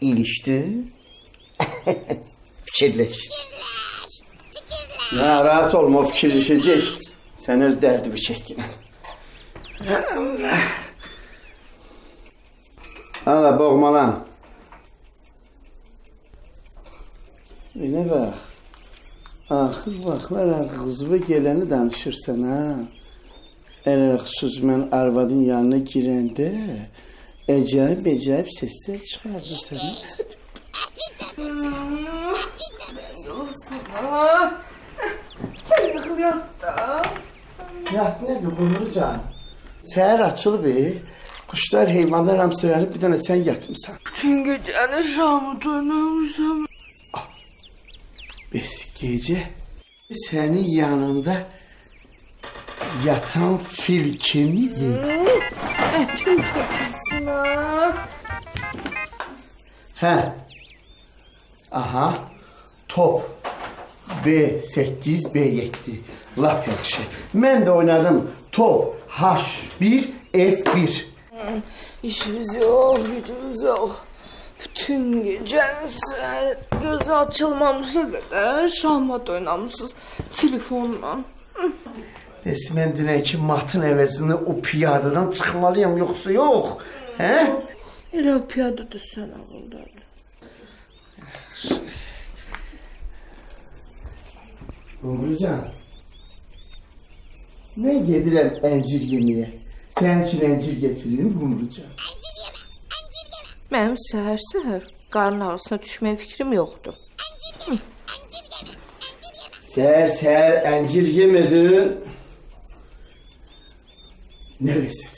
İlişti. <laughs> Fikirleş. Ya rahat olma o fikirleşecek. Sen öz derdimi çek. <laughs> Allah. Allah boğma lan. E, Bine bak. Axı vaxtlar ağızıma geleni danışırsan ha. Ələlxüsus mən arvadın yanına girəndə əcəib-əcəib səslər çıxardı sənə. Gəl yıxıl yat da. Yat nədir Qumrucan? Səhər açılıb, quşlar, heyvanlar hamısı söylənib, bir dənə sən yatmısan. Bütün gecəni şamı dönəmişəm. Biz gece senin yanında yatan fil kimdi? Etin topuzlar. He. Aha. Top. B8, B7. Laf yakışı. Ben de oynadım. Top. H1, F1. Hmm, işimiz yok, gücümüz yok. Bütün gecəni səhər gözü açılmamışa qədər şahmat oynamışsınız telefonla. Bəs mən dinən ki, matın əvəzini o piyadadan çıxmalıyam, yoxsa yox? Hə? Elə o piyada da sən ağıldadır. Qumrucan. Mən gedirəm əncir yeməyə. Sənin üçün əncir getirirəm Qumrucan. Benim seher seher karın arasına düşme fikrim yoktu. Seher seher encir yemedin. Ne besin?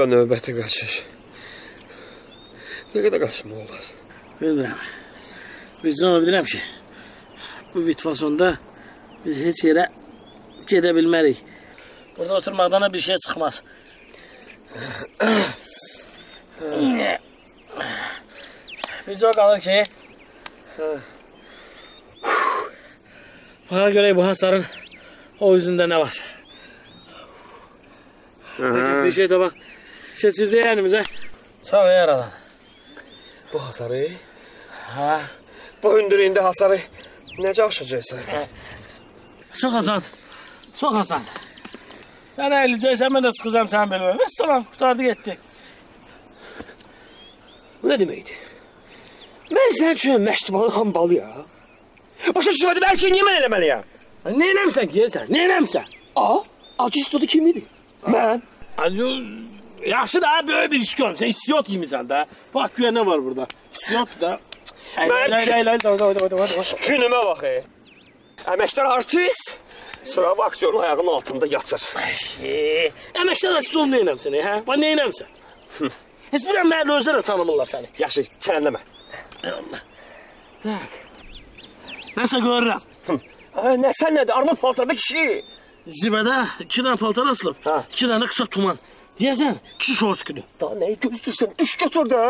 Da növbəti qaçış. Nə qədər qaçmaq olar? Bilmirəm. Amma bilirəm ki, bu vitvasonda biz heç yerə gedə bilmərik. Burada oturmaqdan da bir şey çıxmaz. Biz o qalır ki, bana görə bu hasarın o üzündə nə var? Peki, bir şey de bak, keçirdi elimizə, çox yaradan. Bu hasarı? Ha. Bu hündürlüyündə hasarı necə aşacaqsan? Çox asan, çox asan. Sən əyiləcəksən, mən də çıxacağım sənin belimə. Və salam, qutardı getdi. Bu nə deməkdir? Mən sənin üçün məştubanın hambalıyam. Başa düşmədim, hər şeyi niyə mən eləməliyəm? Nə eləmsən ki, sən? Nə eləmsən? A, acı istodu kim idi? Mən. Acı, yaxşı da böyle bir iş görüm. Sen istiyot giymişsən də. Bak güya ne var burada. İstiyot da. Mən Əylə, əylə, əylə, hadi, hadi, hadi, hadi, hadi. Günümə bax. ey. Əməkdar artist sıra aktyorun ayağının altında yatır. Şey, əməkdar artist ol nə eləmsən, hə? Bax nə eləmsən? Heç bir məhəllə özləri tanımırlar səni. Yaxşı, çənləmə. Allah. Bak. Nəsə görürəm. Ay, nə sən nədir? Armud paltarda kişi. Zibədə iki dənə paltar asılıb. Ha. İki dənə qısa tuman. Deyəsən, kişi şort güdü. Daha nəyi gözləyirsən? Düş götür də.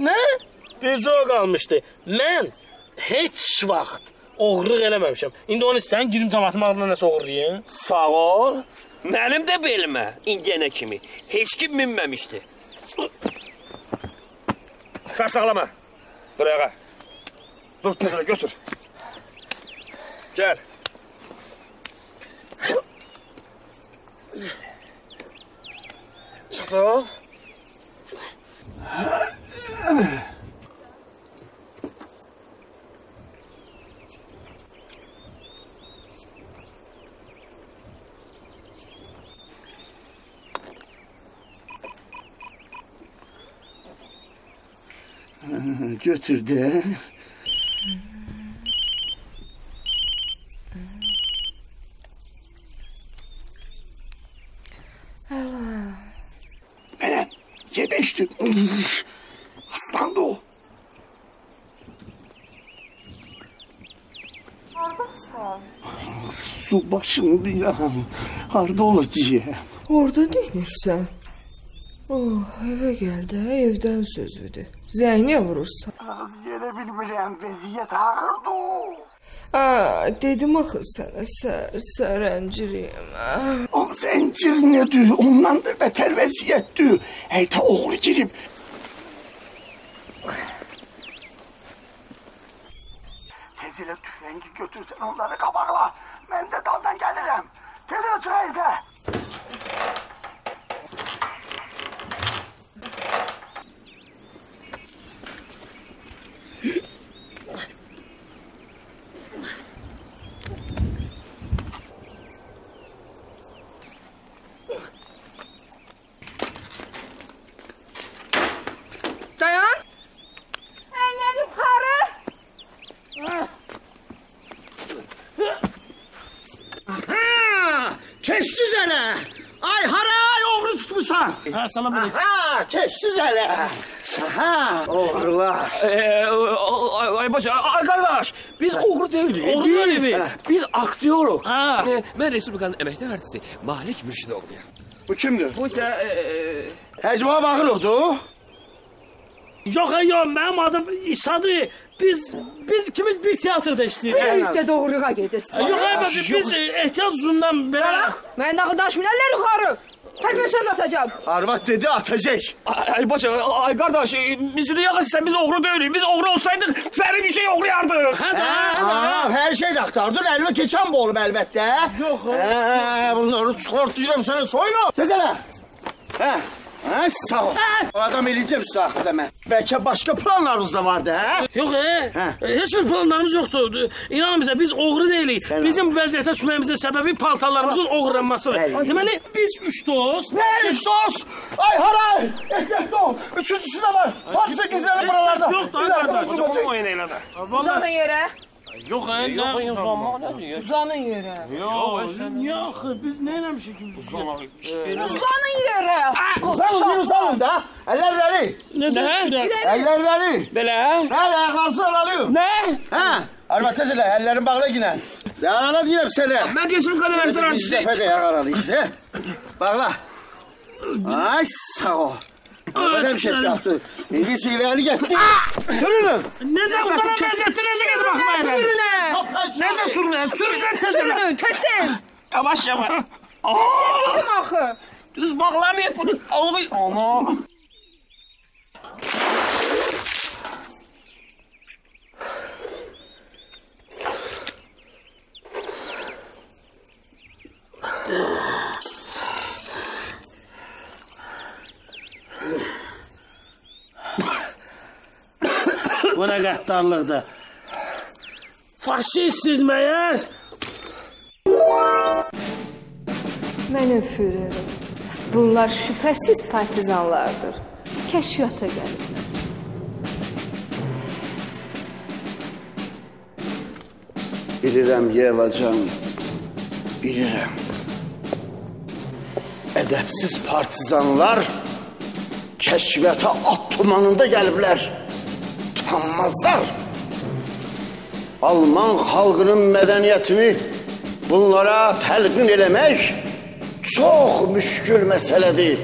Nə? Bircə o qalmışdı. Mən heç vaxt oğurluq eləməmişəm. İndi onu sən girim ağzına nəsə oğurlayın. Sağ ol. Mənim də belimə indiyənə kimi heç kim minməmişdi. Sən sağlama. Buraya. Dur, götür, götür. Gel. Açıkla ol. Götür de. Allah. Yeme işte. Aslandı o. Su başındı başımda harda olacağım. Orada değil sen. Oh eve geldi evden sözüdü. Zeyne vurursa. Az gelebilmirəm vəziyyət ağırdır. Aa, dedim axı sənə sər, sərənciriyim. O zəncir nədir? Ondan da bətər vəziyyətdir. Həyta oğlu girib. Tez elə tüfəngi götürsən onları qabaqla. Mən də daldan gəlirəm. Tez elə çıx evdə. Ha! Keçsiz elə. Ay haray oğru tutmusan. Ha, salam aleyküm. Ha, keçsiz elə. Ha, oğrular. Ee, ay, ay baca, ay kardeş, biz oğru değiliz. Oğru Değil değiliz. mi? Biz aktyoruz. Ha. Ee, ben Respublikanın əməkdar artisti Malik Mürşidoğluyam. Bu kimdir? Bu ise... E, Həcma bağlıqdır. Yox, yox, mənim adım İsadır. Biz biz ikimiz bir teatrda işləyirik. Birlikdə doğruğa gedirsən. Yox, əlbəttə biz e, ehtiyat üzündən belə Mən daha daşminələr yuxarı. Tərbiyəsiz atacağım. Arvad dedi atacak. Ay baca, ay kardeş, biz de yaklaşırsan biz oğru değiliz. Biz oğru olsaydık feri bir şey oğruyardık. Hə Aa, her şeyi aktardın. Elime geçen bu oğlum elbette. Yok. Ee, bunları çıkartacağım sana soyunu. Gezene. He. Ha, sağ ol. Adam eleyeceğim size ben. Belki başka planlarınız da vardı ha? Yox, e, e, heç bir planlarımız yoxdur. E, İnanın bizə, biz oğru deyilik. Bizim vəziyyətə düşməyimizin səbəbi paltarlarımızın oğurlanmasıdır. Deməli, biz üç dost... Ne üç dost? Ay haray! Ehliyetli ol. Üçüncüsü de var. Hapse gizlenip buralarda. Yox da, Bir dakika, qardaş, dur bakayım. Oyun eyle de. Yok en? Uzanın yere. Yok sen ya biz neyle şekil uzama? Uzanın yere. Uzanın diyor uzanın da. Eller veri. Ne? Eller veri. Böyle ha? Hele ayaklarını alalıyor. Ne? Ha? Arma tezile ellerini bağla yine. Ya anana diyelim seni. Ben diyorsun kadar versin artık. Bir defa de ya işte. Bağla. Ay sağ ol. Adam şefkatı. İyi sivrali gitti. Sürünün. Ne zaman bana benzettirecek edin bakma hele. Sürünün. Sen de sürünün. Sürünün tezini. Sürünün tezini. Yavaş yavaş. Kim akı? Düz bağlamayıp bunu. Ama. Ugh. Bu nə qəddarlıqdır? Faşistsiz məyər? Mənim fürerim. Bunlar şübhəsiz partizanlardır. Kəşfiyyata gəliblər. Bilirəm Yevacan, bilirəm. Ədəbsiz partizanlar kəşfiyyata at tumanında gəliblər. Tanınmazlar. Alman xalqının mədəniyyətini bunlara təlqin eləmək çox müşkül məsələdir.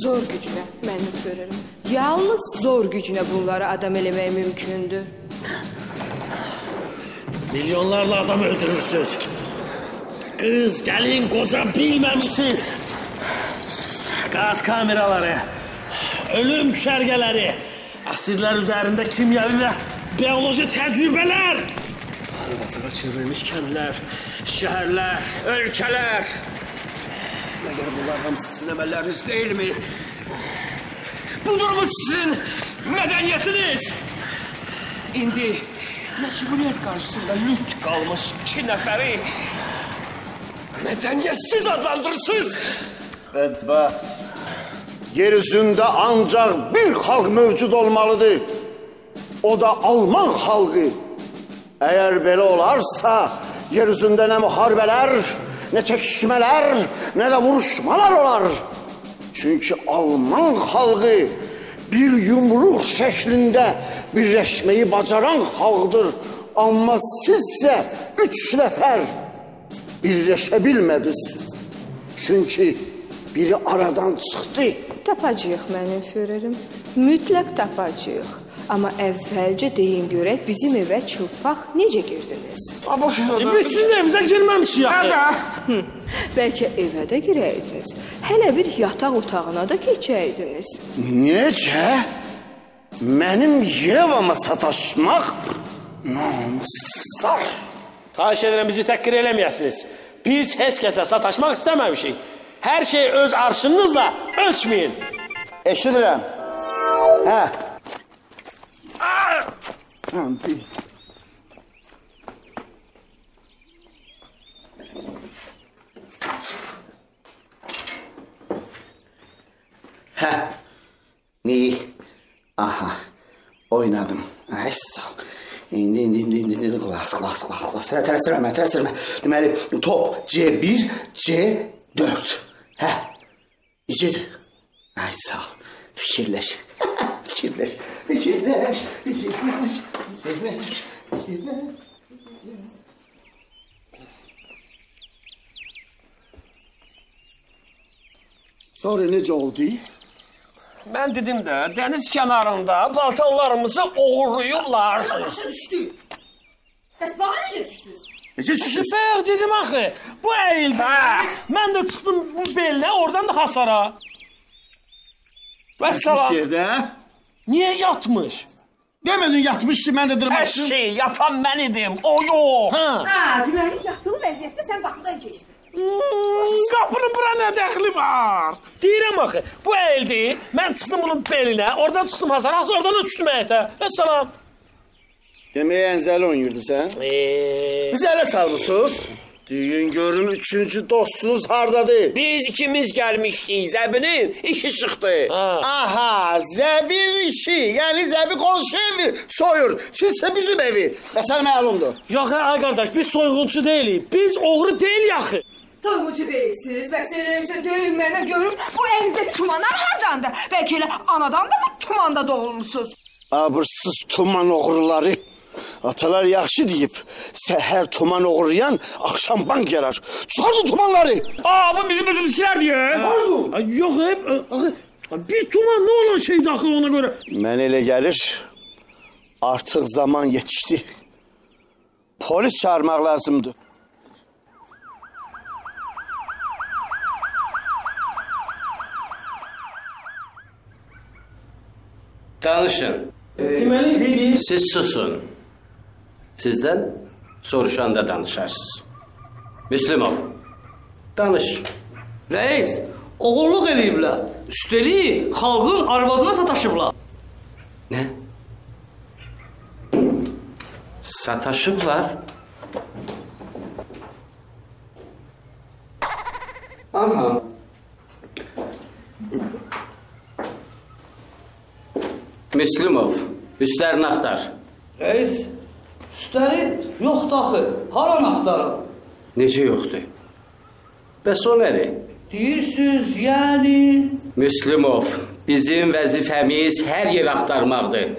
Zor gücünə mənim fürerim. Yalnız zor gücünə bunları adam eləmək mümkündür. Milyonlarla adam öldürürsünüz. Kız, gəlin, qoca bilməmişsiniz. Qaz kameraları, ölüm düşərgələri, Asirler üzerinde kimyevi ve biyoloji tecrübeler. Karabazara çevrilmiş kentler, şehirler, ülkeler. Meğer bunlar hem sizin emelleriniz değil mi? Budur mu sizin medeniyetiniz? İndi meşguliyet karşısında lüt kalmış iki neferi medeniyetsiz adlandırırsınız. Bedbaht Yeryüzünde ancak bir halk mevcut olmalıdır. O da Alman halkı. Eğer böyle olarsa yeryüzünde ne muharbeler, ne çekişmeler, ne de vuruşmalar olar. Çünkü Alman halkı bir yumruk şeklinde birleşmeyi bacaran halktır. Ama sizse üç nefer birleşebilmediniz. Çünkü biri aradan çıktı. Tapacağıq mənim fürerim. Mütləq tapacağıq. Amma əvvəlcə deyin görək bizim evə çılpaq necə girdiniz? Biz sizin evinize girməmişik axı. Bəlkə evə də girəydiniz. Hələ bir yataq otağına da keçəydiniz. Necə? Mənim Yevama sataşmaq namussuzlar. Xahiş edirəm bizi təhqir eləməyəsiniz. Biz heç kəsə sataşmaq istəməmişik. Her şeyi öz arşınızla ölçmeyin. Eşidirem. He. Heh. İyi. Aha. Oynadım. Ay sağ ol. İndi indi indi indi indi kulak kulak kulak kulak. Sıra tersirme tersirme. Deməli top C1, C4. He. İcid. Ay sağ ol. <laughs> Fikirleş. fikirleş. Fikirleş. Fikirleş. Sonra nece oldu? Ben dedim de deniz kenarında baltalarımızı uğurluyorlar. Nasıl düştü? Tesbaha nece düştü? Düşdü? Bayaq dedim axı. Bu əyildi. Mən də çıxdım bu belinə, oradan da hasara. Vəssalam. yerdə? Niyə yatmış? Demədin yatmışdı, mən də dırmaşdım. Əşi, yatan mən idim. O yox. Hə. Ha, deməli yatılı vəziyyətdə sən qapıdan keçdin. Qapının bura nə dəxli var? Deyirəm axı, bu əldi. Mən çıxdım bunun belinə, oradan çıxdım hasara, hasara oradan da düşdüm həyətə. Vəssalam. Demeye enzel oynuyordu sen. Ee, Biz ele salmışsınız. Düğün görün üçüncü dostunuz hardadı. biz ikimiz gelmiştik Zebinin işi çıktı. Ha. Aha zebil işi yani zebil komşu evi soyur. Sizse bizim evi. Mesela malumdu. Yok ha ay kardeş biz soyguncu değiliz. Biz oğru değil yaxı. Toymucu değilsiniz. Belki elinizde döyülmeyene görür. Bu elinizde tumanlar hardandı. Belki elə anadan da bu tumanda doğulmuşsunuz. Abırsız tuman oğruları. Atalar yaxşı deyib, səhər tuman oğurlayan axşam bank yarar. Çıxardı tumanları. Aa, bu bizim özümüzkiler diye. Pardon. Ay, Yok hep axı, bir tuman ne olan şeydi axı ona göre. Mən elə gəlir, artıq zaman yetişdi. Polis çağırmaq lazımdır. Danışın. Deməli biz Siz susun. Sizdən soruşanda danışarsınız. Müslümov, danış. Reis, oğurluq eləyiblər. Üstəlik xalqın arvadına sataşıblar. Nə? Sataşıblar. Aha. Müslümov, üstlərini axtar. Reis, üstəli yoxdur axı. Haran axtarım? Necə yoxdur? Bəs o nədir? Deyirsiniz, yəni Müslümov, bizim vəzifəmiz hər yer axtarmaqdır.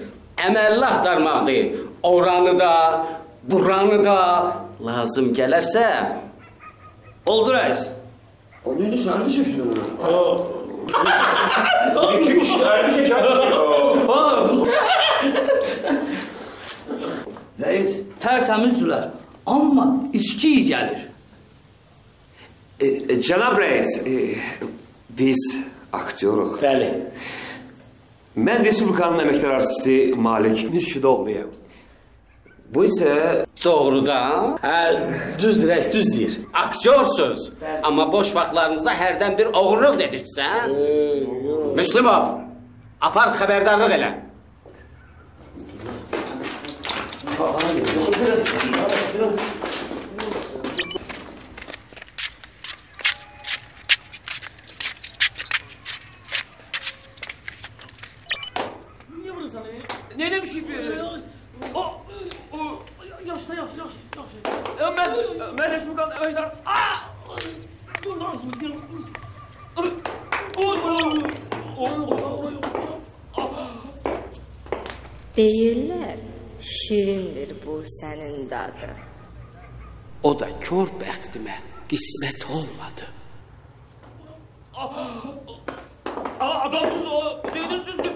Əməlli axtarmaqdır. Oranı da, buranı da lazım gələrsə oldu reis. O neydi sen bir çekti İki kişiler bir şey Reis, tərtəmizdilər. Amma içki iyi gəlir. E, e, Cənab rəis, e, biz aktyoruq. Bəli. Mən Respublikanın əməkdar artisti Malik Mürşidoğluyam. Bu isə doğrudan Hə, düz reis, düz deyir. aktyorsuz. Amma boş vaxtlarınızda hərdən bir oğurluq edirsən. Müslümov, apar xəbərdarlıq elə. Kafana gir. Yok biraz. Biraz. Niye bunu sana ya? Neyle bir şey veriyorsun? O, o, yaşta yaş, yaş, yaş. Ömer, Ömer resmi kaldı, Ömer. Aaa! Dur lan, dur. Oy, oy, oy, oy, oy, oy. Değiller şirindir bu sənin dadı. O da kör bəxtimə qismət olmadı. Aa, adamsız o. Değdirsizsin.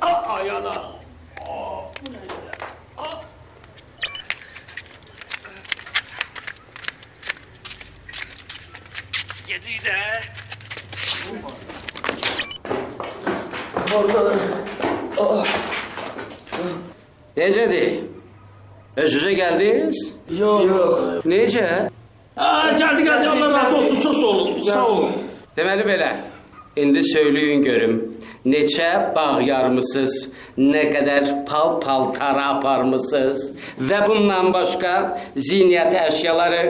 Aa, ayağına. Aa, bu ne ya? Aa. Gedik de. Orada. Aa. Necədir? Öz-üzə gəldiniz? Yox. Yox. Necə? Aa, geldi geldi. Allah razı olsun. Çok sağ olun. Sağ olun. Deməli belə. İndi söyləyin görüm. Neçə bağ yarmısınız, nə qədər pal-paltara aparmısınız və bundan başqa ziniyyət əşyaları,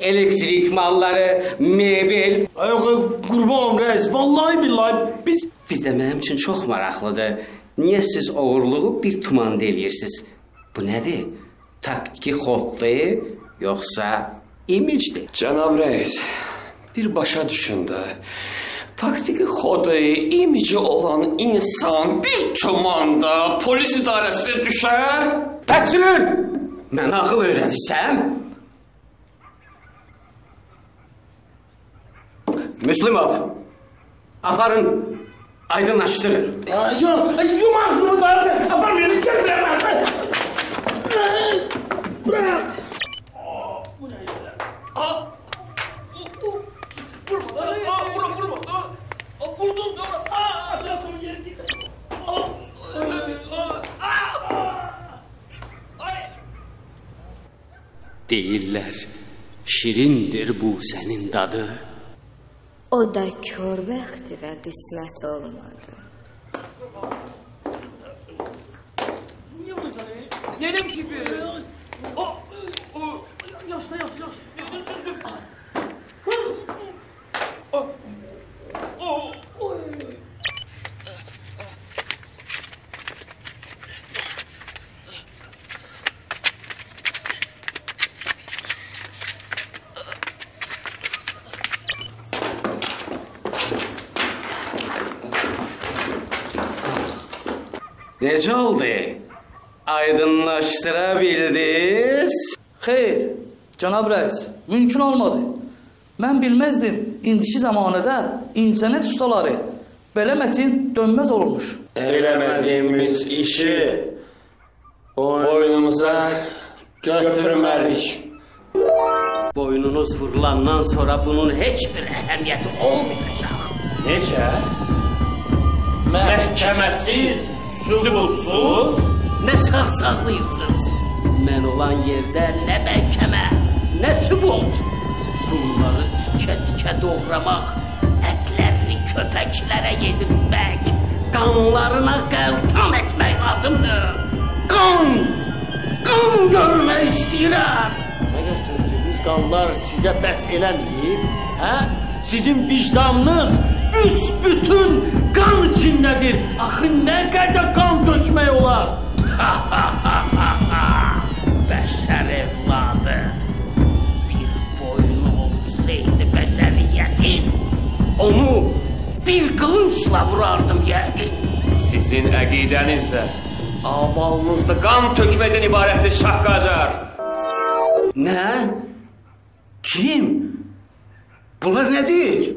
elektrik malları, mebel. Ay qurban olum reis. Vallahi billahi biz Bizdə mənim üçün çox maraqlıdır. Niyə siz oğurluğu bir tumanda eləyirsiniz? Bu nədir? Taktiki xoddur, yoxsa imicdir? Cənab rəis, bir başa düşün də. Taktiki xodu, imici olan insan bir tumanda polis idarəsinə düşər. Bəsrin! Mən ağıl öyrədirsən? Müslümov, aparın, aydınlaştırın. Ya, yok, yumarsın bazen. Aman beni gel buraya. Buraya. Değiller, şirindir bu senin dadı. O da kör bəxti və qismət olmadı. Ne demiş gibi? O, o, yaşla yaşla yaşla. Necə oldu? Aydınlaşdıra bildiniz? Xeyr, cənab rəis, mümkün olmadı. Mən bilməzdim indiki zamanədə internet ustaları belə mətin dönməz olmuş. Eləmədiyimiz işi boynumuza götürmərik. Boynunuz vurulandan sonra bunun heç bir əhəmiyyəti olmayacaq. Necə? Məhkəməsiz, sübutsuz, Nə sarsaqlayırsınız? Mən olan yerdə nə məhkəmə, nə sübut. Bunları tikə-tikə doğramaq, ətlərini köpəklərə yedirtmək, qanlarına qəltan etmək lazımdır. Qan! Qan görmək istəyirəm. Məgər tökdüyünüz qanlar sizə bəs eləməyib? Hə? Sizin vicdanınız büsbütün qan içindədir. Axı nə qədər qan tökmək olar? <laughs> Bəşər evladı. Bir boynu olsaydı bəşəriyyətin, onu bir qılınçla vurardım yəqin. Sizin əqidəniz də, amalınız da qan tökməkdən ibarətdir şaqqacar. Nə? Kim? Bunlar nədir?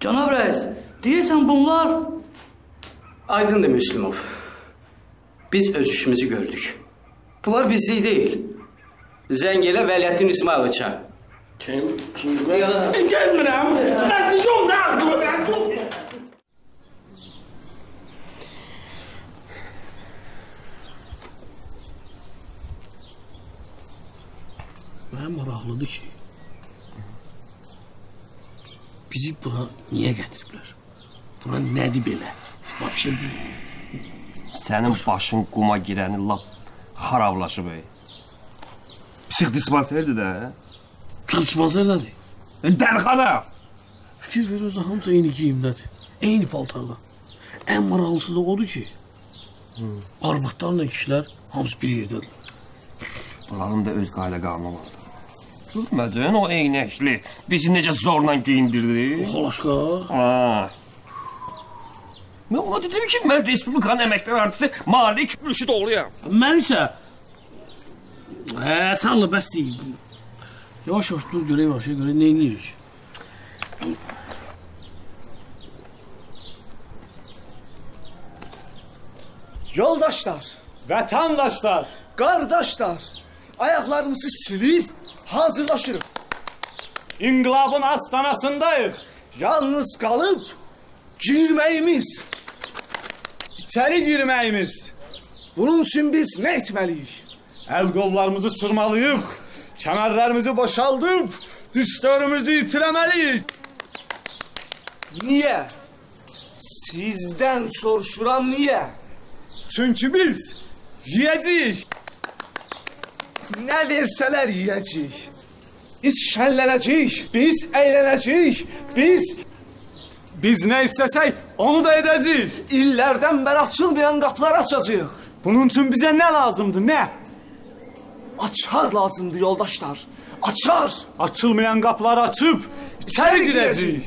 Cənab rəis, deyirsən bunlar Aydındır Müslümov. Biz öz işimizi gördük. Bunlar bizlik deyil. Zəng elə Vəliyyəttin İsmailoviça. Kim? Kim? Gelmirəm. Mən yolda ağzımı ben. Mənə maraqlıdır ki, bizi bura niyə gətiriblər? Bura nədir belə? Vapşe Sənin başın quma girəni lap xarablaşıb. Psix dispanserdir də. Psixozer nədir? Dəlxana. Fikir ver özü hamısı eyni geyimdədir. Eyni paltarda. Ən maraqlısı da odur ki, arvadlarla kişilər hamısı bir yerdədir. Buranın da öz qayda qanunu var. Görmedin o eynekli. Bizi necə zorla giyindirdi. Allah aşkına. Ha. Ben ona dedim ki ben Respublikan emekler artısı Malik Mürşid oğluyam. Mən isə... Hə, sağ ol, bəs deyil. Yavaş yavaş dur göreyim aşağı göreyim ne iniyoruz. Yoldaşlar, Vatandaşlar, kardeşler, ayaklarımızı silip hazırlaşırım. İngilabın astanasındayım. Yalnız kalıp girmeyimiz. İçeri girmeyimiz. Bunun için biz ne etmeliyiz? El kollarımızı çırmalayıp, kemerlerimizi boşaltıp, dişlerimizi itiremeliyiz. Niye? Sizden soruşuram niye? Çünkü biz yiyeceğiz. Ne verseler yiyəcəyik. Biz şənlənəcəyik, biz əylənəcəyik, biz... Biz ne istesek onu da edeceğiz. İllərdən bəri açılmayan qapılar açacağıq. Bunun için bize ne lazımdı, ne? Açar lazımdı yoldaşlar, açar. Açılmayan kapıları açıp içeri gireceğiz.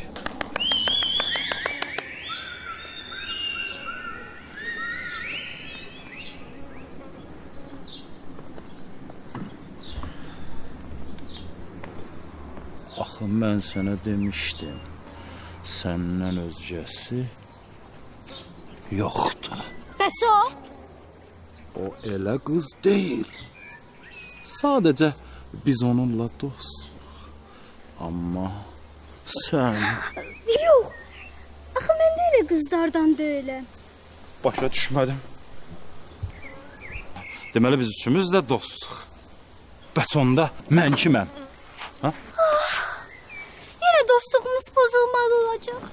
Mən sənə demişdim. Səndən özgəsi yoxdur. Bəs o? O elə qız deyil. Sadəcə biz onunla dostuq. Amma sən Yox. Axı mən də elə qızlardan deyiləm. başa düşmədim. Deməli biz üçümüz də dostuq. Bəs onda mən kiməm? Ha? Yenə dostluğumuz pozulmalı olacaq.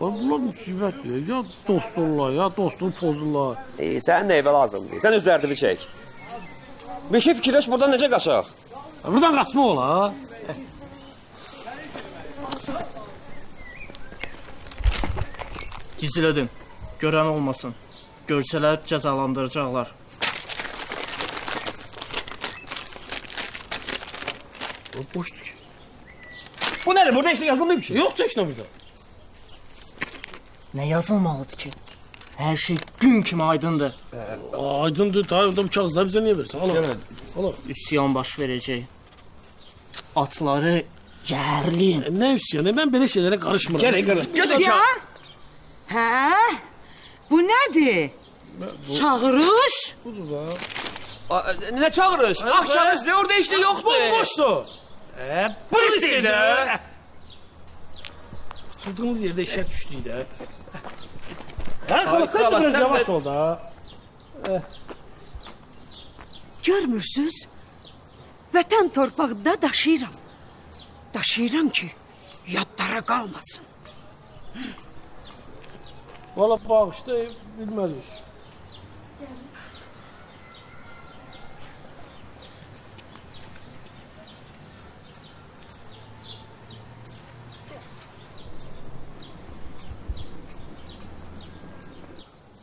Bunlar müsibətdir. Ya dost olurlar, ya dostluq pozurlar. E, sənin nə evə lazımdır? Sən öz dərdini çək. Bir şey fikirləş buradan necə qaçaq? Buradan qaçmaq olar. Gizlədim. Görən olmasın. Görsələr cəzalandıracaqlar. O boştu ki. Bu nerede? Burada işte yazılmıyor ki. Yoktu işte burada. Ne yazılmalıydı ki? Her şey gün kimi aydındı. Aa, ee, aydındı. Daha adam kağıtları bize niye versin? Al al. al. Üsyan baş verəcək. Atları yerlin. E, Ne üsyanı? Ben böyle şeylere karışmıyorum. Gerek gerek. Götür kağıt. Üsyan? Hə? Bu nədir? Çağırış? E, ne çağırış? Ah kağıt diyor orada işte yoktu. Bomboştu. Bomboşdur. E, bu istəyir də. Tutduğumuz yerdə işə düşdük də. Hə, Ay, xala, sən biraz yavaş ol da. Görmürsüz? Vətən torpağında daşıyıram. Daşıyıram ki, yadlara qalmasın. Valla bağışda bilmədik.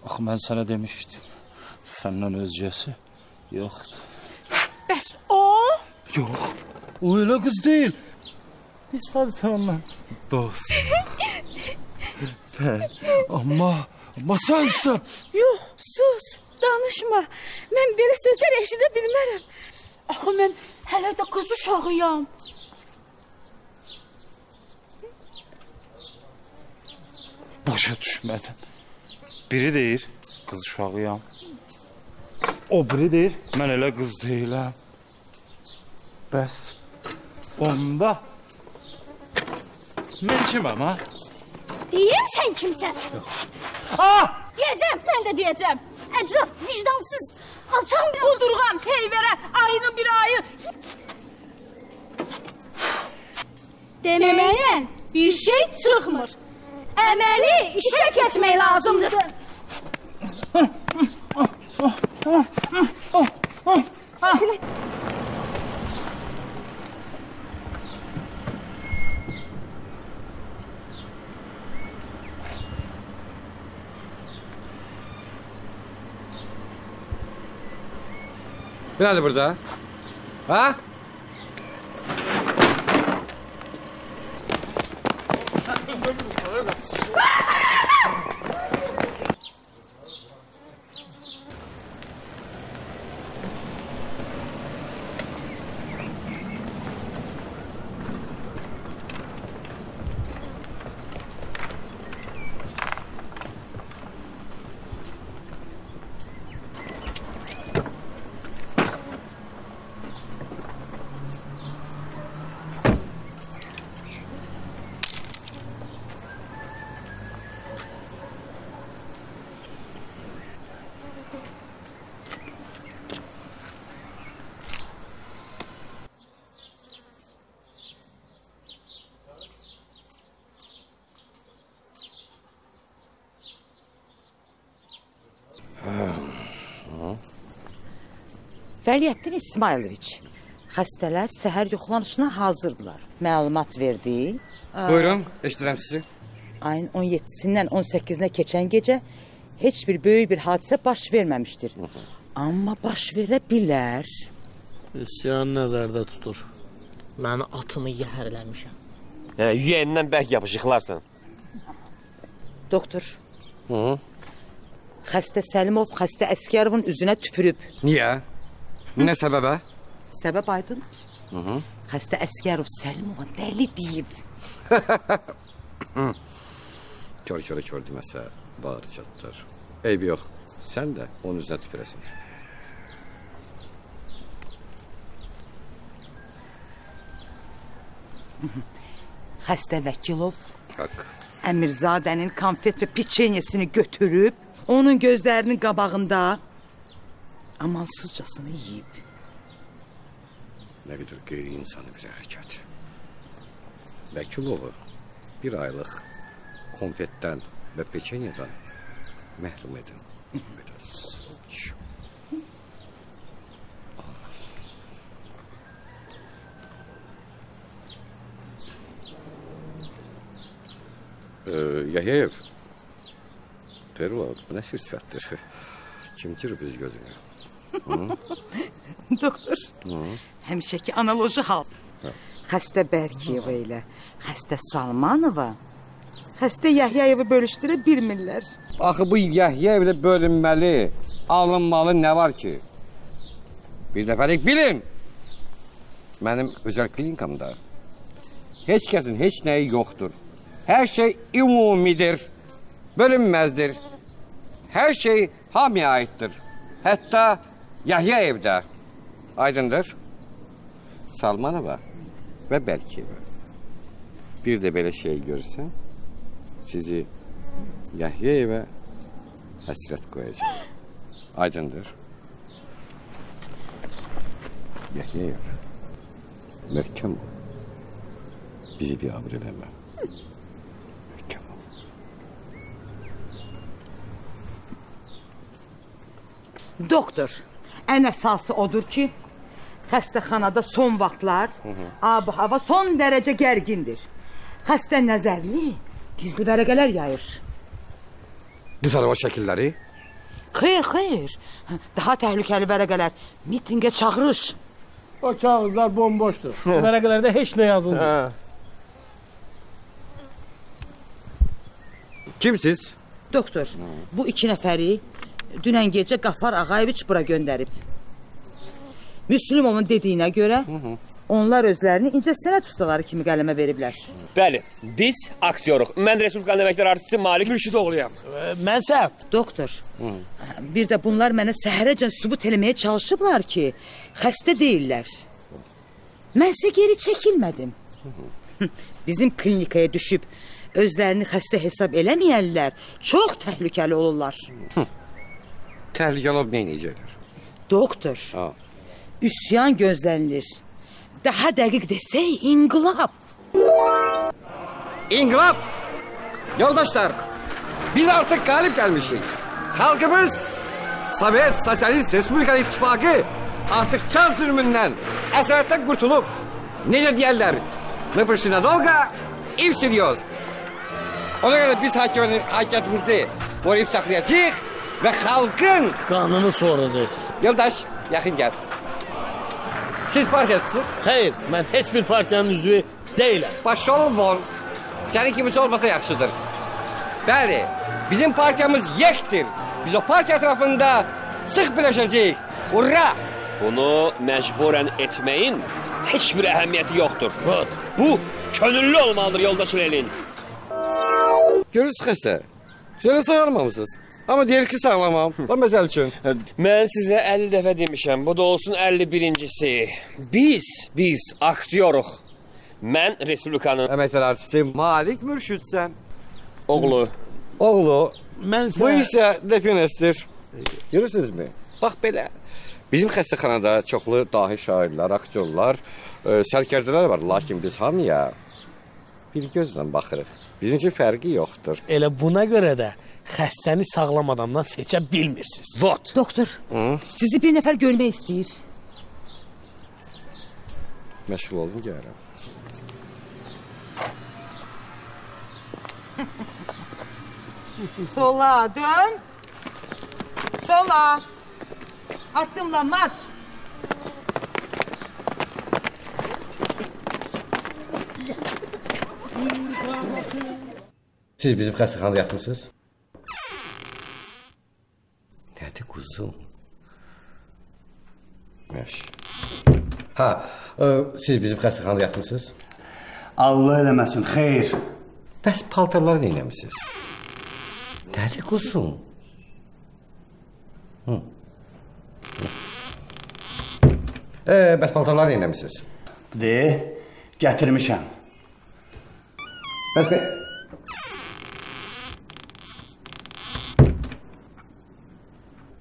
Axı mən sənə demişdim. Səndən özgəsi yoxdur. Bəs o? Yox. O elə qız deyil. Biz sadəcə onunla dost. Amma amma sənsə Yox, sus, danışma. Mən belə sözlər eşidə bilmərəm. Axı mən hələ də qız uşağıyam. başa düşmədim. Biri deyir qız uşağıyam. O biri deyir mən elə qız deyiləm. Bəs onda mən kiməm ha? Deyim sən kimsən? Ah! Deyəcəm, mən də deyəcəm. Əcraf, vicdansız, alçan bir qudurğan, heyvərə, ayının bir ayı. Deməyə bir şey çıxmır. Əməli işə keçmək lazımdır. Nerede burada? Ha? Ah! Vəliyyətdin İsmayıloviç, xəstələr səhər yoxlanışına hazırdılar. Məlumat verdi. Buyurun, eşidirəm sizi. Ayın 17-sindən 18-nə keçən gecə heç bir böyük bir hadisə baş verməmişdir. Amma baş verə bilər. Üsyan nəzərdə tutur. Mən atımı yəhərləmişəm. Hə, yüyənindən bərk yapışıqlarsan. Doktor, Hı? xəstə Səlimov xəstə Əskərovun üzünə tüpürüb. Niyə? Nə səbəbə? Səbəb aydın? Hı -hı. Xəstə Əskərov Səlimova dəli deyib. Kör <laughs> körə kör deməsə bağır çatdır. Eybi yox. Sən də onun üzünə tüpürəsən. Xəstə <laughs> Vəkilov Haqq. Əmirzadənin konfet və piçenyesini götürüb onun gözlərinin qabağında amansızcasına yeyib. Nə qədər qeyri-insani bir hərəkət. Vəkilovu bir aylıq konfetdən və peçenyadan məhrum edin. Belə soğuq. Ee, Yahyayev. Xeyr ola, bu nə sir sifətdir? Kim girir biz gözünə? Hı? Doktor, həmişəki analoji hal. Hə. Xəstə Bərkiyeva ilə xəstə Salmanova xəstə Yahyayevi bölüşdürə bilmirlər. Axı bu Yahya ilə bölünməli, alınmalı nə var ki? Bir dəfəlik bilin. Mənim özəl klinikamda heç kəsin heç nəyi yoxdur. Hər şey ümumidir, bölünməzdir. Hər şey hamıya aiddir. Hətta Yahya evde. Aydındır. Salmanova ve belki bir de böyle şey görürsem sizi Yahya'ya ve hasret koyacağım. Aydındır. Yahya'ya Möhkem ol. Bizi bir abreleme. Möhkem ol. Doktor. Ən əsası odur ki, xəstəxanada son vaxtlar ab hava son dərəcə gərgindir. Xəstə nəzərli, gizli vərəqələr yayır. Tarafa şəkilləri Xeyr, xeyr. Daha təhlükəli vərəqələr. Mitinqə çağırış. O kağızlar bomboşdur. Vərəqələrdə heç nə yazılmır. Kimsiz? Doktor, bu iki nəfəri dünən gecə Qafar Ağayeviç bura göndərib. Müslümovun dediyinə görə onlar özlərini incəsənət ustaları kimi qələmə veriblər. Bəli, biz aktyoruq. Mən Respublikanın əməkdar artisti Malik Mürşidoğluyam. Mənsə? Doktor, bir də bunlar mənə səhərəcən sübut eləməyə çalışıblar ki, xəstə deyillər. Mənsə geri çəkilmədim. <laughs> Bizim klinikaya düşüb özlərini xəstə hesab eləməyənlər çox təhlükəli olurlar. Təhlükəli Tercih deneyecekler. Doktor. Ha. Üsyan gözlenilir. Daha dakik dese inkılap. İnkılap! Yoldaşlar, biz artık galip gelmişiz. Halkımız, Sovyet Sosyalist Respublika İttifakı artık çar zulmünden, esaretten kurtulup nece diyenler, Mıbrıs'ına dolga, imsiliyoruz. Ona göre biz hakimiyetimizi koruyup saklayacağız. Ve halkın kanını soracağız. Yoldaş, yakın gel. Siz partiyasınız. Hayır, ben heç bir partiyanın üzvü değilim. Başa olun. Senin kimisi olmasa yaxşıdır. Bəli, bizim partiyamız yektir. Biz o partiya etrafında sıx birləşəcəyik. Urra! Bunu məcburən etməyin heç bir əhəmiyyəti yoxdur. Evet. Bu könüllü olmalıdır yoldaş Lelin. Görürsünüz xəstə. Siz sağlamamısınız. Amma deyir ki sağlamam. O məsəl üçün. Mən sizə 50 dəfə demişəm, bu da olsun 51-incisi. Biz, biz aktyoruq. Mən Respublikanın əməkdar artisti Malik Mürşidsən. Oğlu. Oğlu. Mənsə Bu isə Definestir. Görürsünüzmü? Bax belə. Bizim xəstəxanada çoxlu dahi şairlər, aktyorlar, e, sərkərdələr var, lakin biz hamıya bir gözlə baxırıq. Bizimki fərqi yoxdur. Elə buna görə də xəstəni sağlam adamdan seçə bilmirsiniz. Vot. Doktor, Hı? sizi bir nəfər görmək istəyir. Məşğul olun gəlirəm. Sola dön. Sola. Addımla marş. Siz bizim xəstəxanada yatmısınız? Nədir quzum? Məş. Ha, ə, siz bizim xəstəxanada yatmısınız? Allah eləməsin, xeyr. Bəs paltarları nə etmisiniz? Dəli quzum. Hı. E, bəs paltarları nə etmisiniz? De, gətirmişəm. Bəs be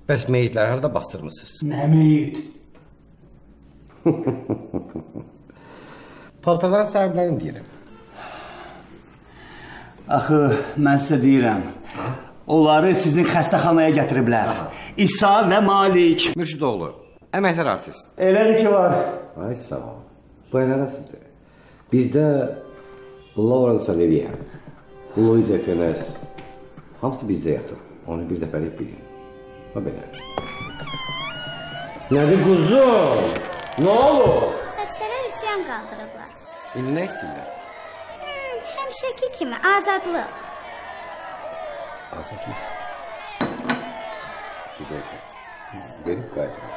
Bəs meyitləri harada bastırmısınız? Nə meyit? <laughs> Paltarların sahiblərini deyirəm. Axı, mən sizə deyirəm. Onları sizin xəstəxanaya gətiriblər. İsa və Malik. Mürşidoğlu, əməkdar artist. Elədir ki var. Ay sağ ol. Bu elə nasıldır? Bizdə Laura Salivia, Luisa Fenes, hamısı bizdə yatır. Onu bir dəfəlik bilin. O belə. Nədir quzum? Nə olur? Xəstələr üsyan qaldırıblar. İndi nə istəyirlər? Hmm, həmişəki kimi azadlıq. Azadlıq. Bir dəqiqə. Verib qayıdır.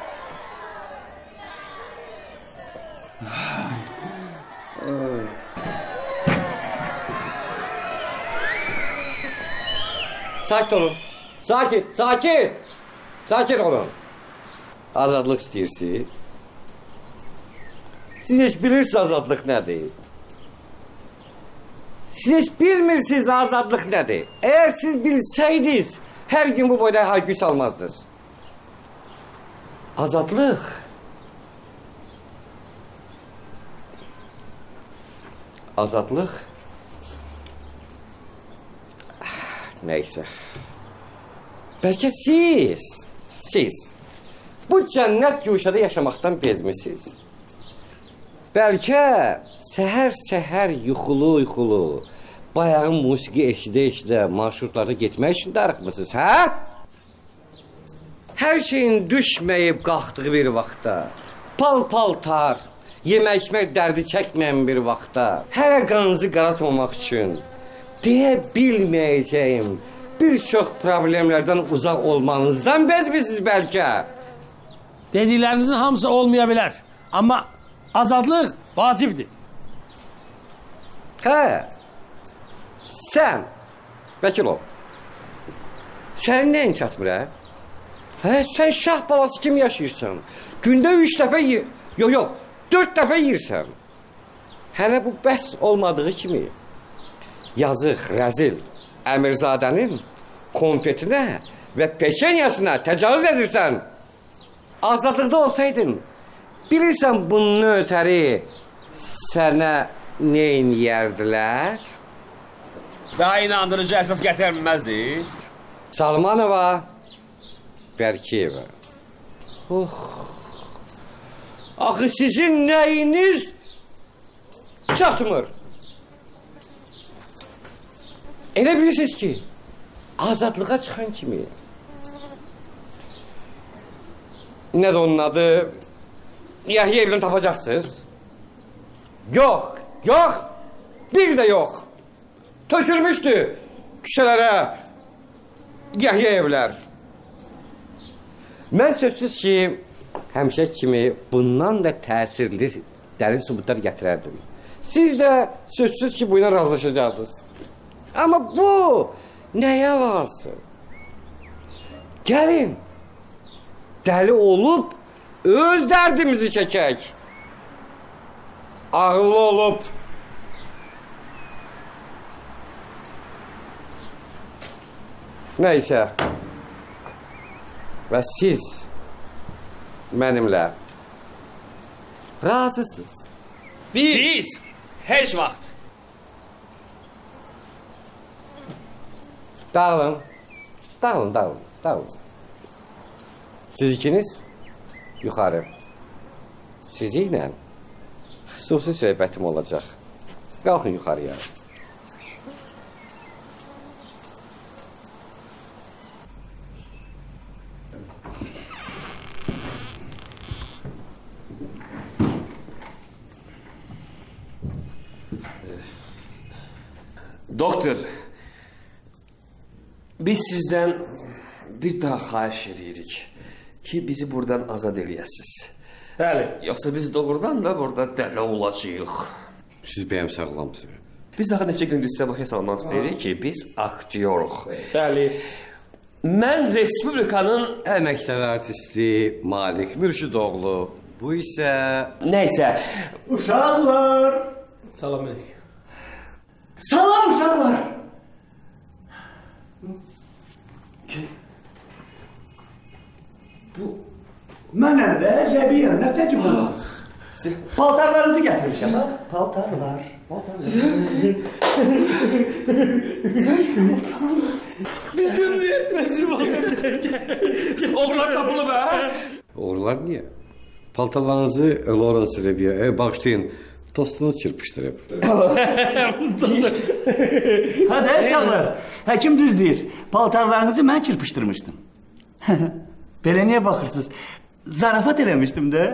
Sakin olun. Sakin, sakin. Sakin olun. Azadlık istiyorsunuz. Siz hiç bilirsiniz azadlık nedir? Siz hiç bilmirsiniz azadlık nedir? Eğer siz bilseydiniz her gün bu boyda haykü salmazdınız. Azadlık. Azadlık Nəysə. Bəlkə siz, siz bu cənnət güşədə yaşamaqdan bezmisiniz. Bəlkə səhər-səhər yuxulu-yuxulu bayağı musiqi eşidə-eşidə marşrutlarda getmək üçün darıxmısınız, hə? Hər şeyin düşməyib qalxdığı bir vaxtda, pal-paltar, yemək-içmək dərdi çəkməyən bir vaxtda, hələ qanınızı qaratmamaq üçün deyə bilməyəcəyim bir çox problemlərdən uzaq olmanızdan bezmisiniz bəlkə. Dediklərinizin hamısı olmaya bilər. Amma azadlıq vacibdir. Hə. Sən vəkil ol. Sənin nəyin çatmır, hə? Hə, sən şah balası kimi yaşayırsan. Gündə 3 dəfə yox, yox, 4 dəfə yeyirsən. Hələ bu bəs olmadığı kimi yazıq, rəzil Əmirzadənin konfetinə və peçenyasına təcavüz edirsən. Azadlıqda olsaydın, bilirsən bunun ötəri sənə nə eləyərdilər? Daha inandırıcı əsas gətirməzdiniz? Salmanova, Bərkiyeva. Oh. Axı sizin nəyiniz çatmır? Elə bilirsiniz ki, azadlığa çıxan kimi nə də onun adı Yahya evini tapacaqsınız. Yox, yox, bir də yox. Tökülmüşdü küçələrə Yahya evlər. Mən sözsüz ki, həmişə kimi bundan da təsirli dərin sübutlar gətirərdim. Siz də sözsüz ki, bu ilə razılaşacaqdınız. Amma bu nəyə lazım? Gəlin, dəli olub öz dərdimizi çəkək. Ağıllı olub Nəysə. Və siz mənimlə razısınız. Biz, Biz heç vaxt. Dağılın. Dağılın, dağılın, dağılın. Siz ikiniz yuxarı. Siziklə xüsusi söhbətim olacaq. Qalxın yuxarıya. Doktor, biz sizdən bir daha xahiş edirik ki, bizi buradan azad eləyəsiniz. Bəli. Yoxsa biz doğrudan da burada dəli olacağıq. Siz bəyəm sağlamsınız. Biz axı neçə gündür sizə başa salmaq istəyirik ki, biz aktyoruq. Bəli. Mən respublikanın əməkdar artisti Malik Mürşidoğlu. Bu isə Nəysə, Uşaqlar. Salam əleykum. Salam uşaqlar. Bu Menen de zebiyen ne tecrübe Paltarlarınızı getirmiş ama. Paltarlar. Paltarlar. Bizim niye mezun Oğurlar kapılı be. Oğurlar niye? Paltarlarınızı Laura Sebebi'ye e, bağışlayın. Dostunuz çırpıştır hep. Hadi eşyalar. Hekim düz değil. Paltarlarınızı ben çırpıştırmıştım. Belə niyə baxırsınız? Zarafat eləmişdim də.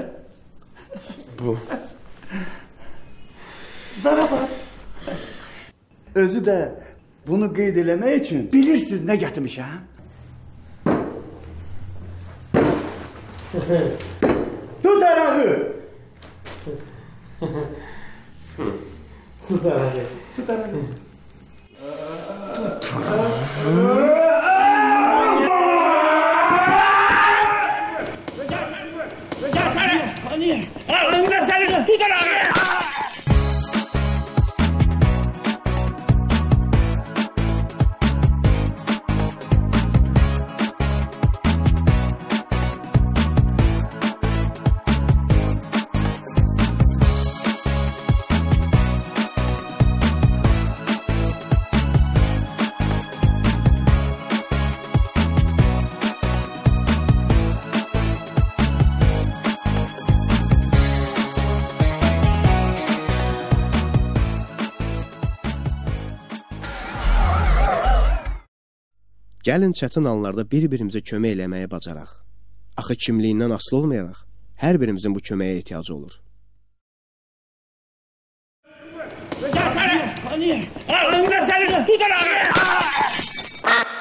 Bu. Zarafat. Özü də bunu qeyd eləmək üçün bilirsiniz nə gətirmişəm? Tut arağı. Tut arağı. Tut arağı. ¡Ahora una sangre! ¡Tú te la! Gəlin çətin anlarda bir-birimizə kömək eləməyi bacaraq. Axı kimliyindən asılı olmayaraq hər birimizin bu köməyə ehtiyacı olur. Tut arağı.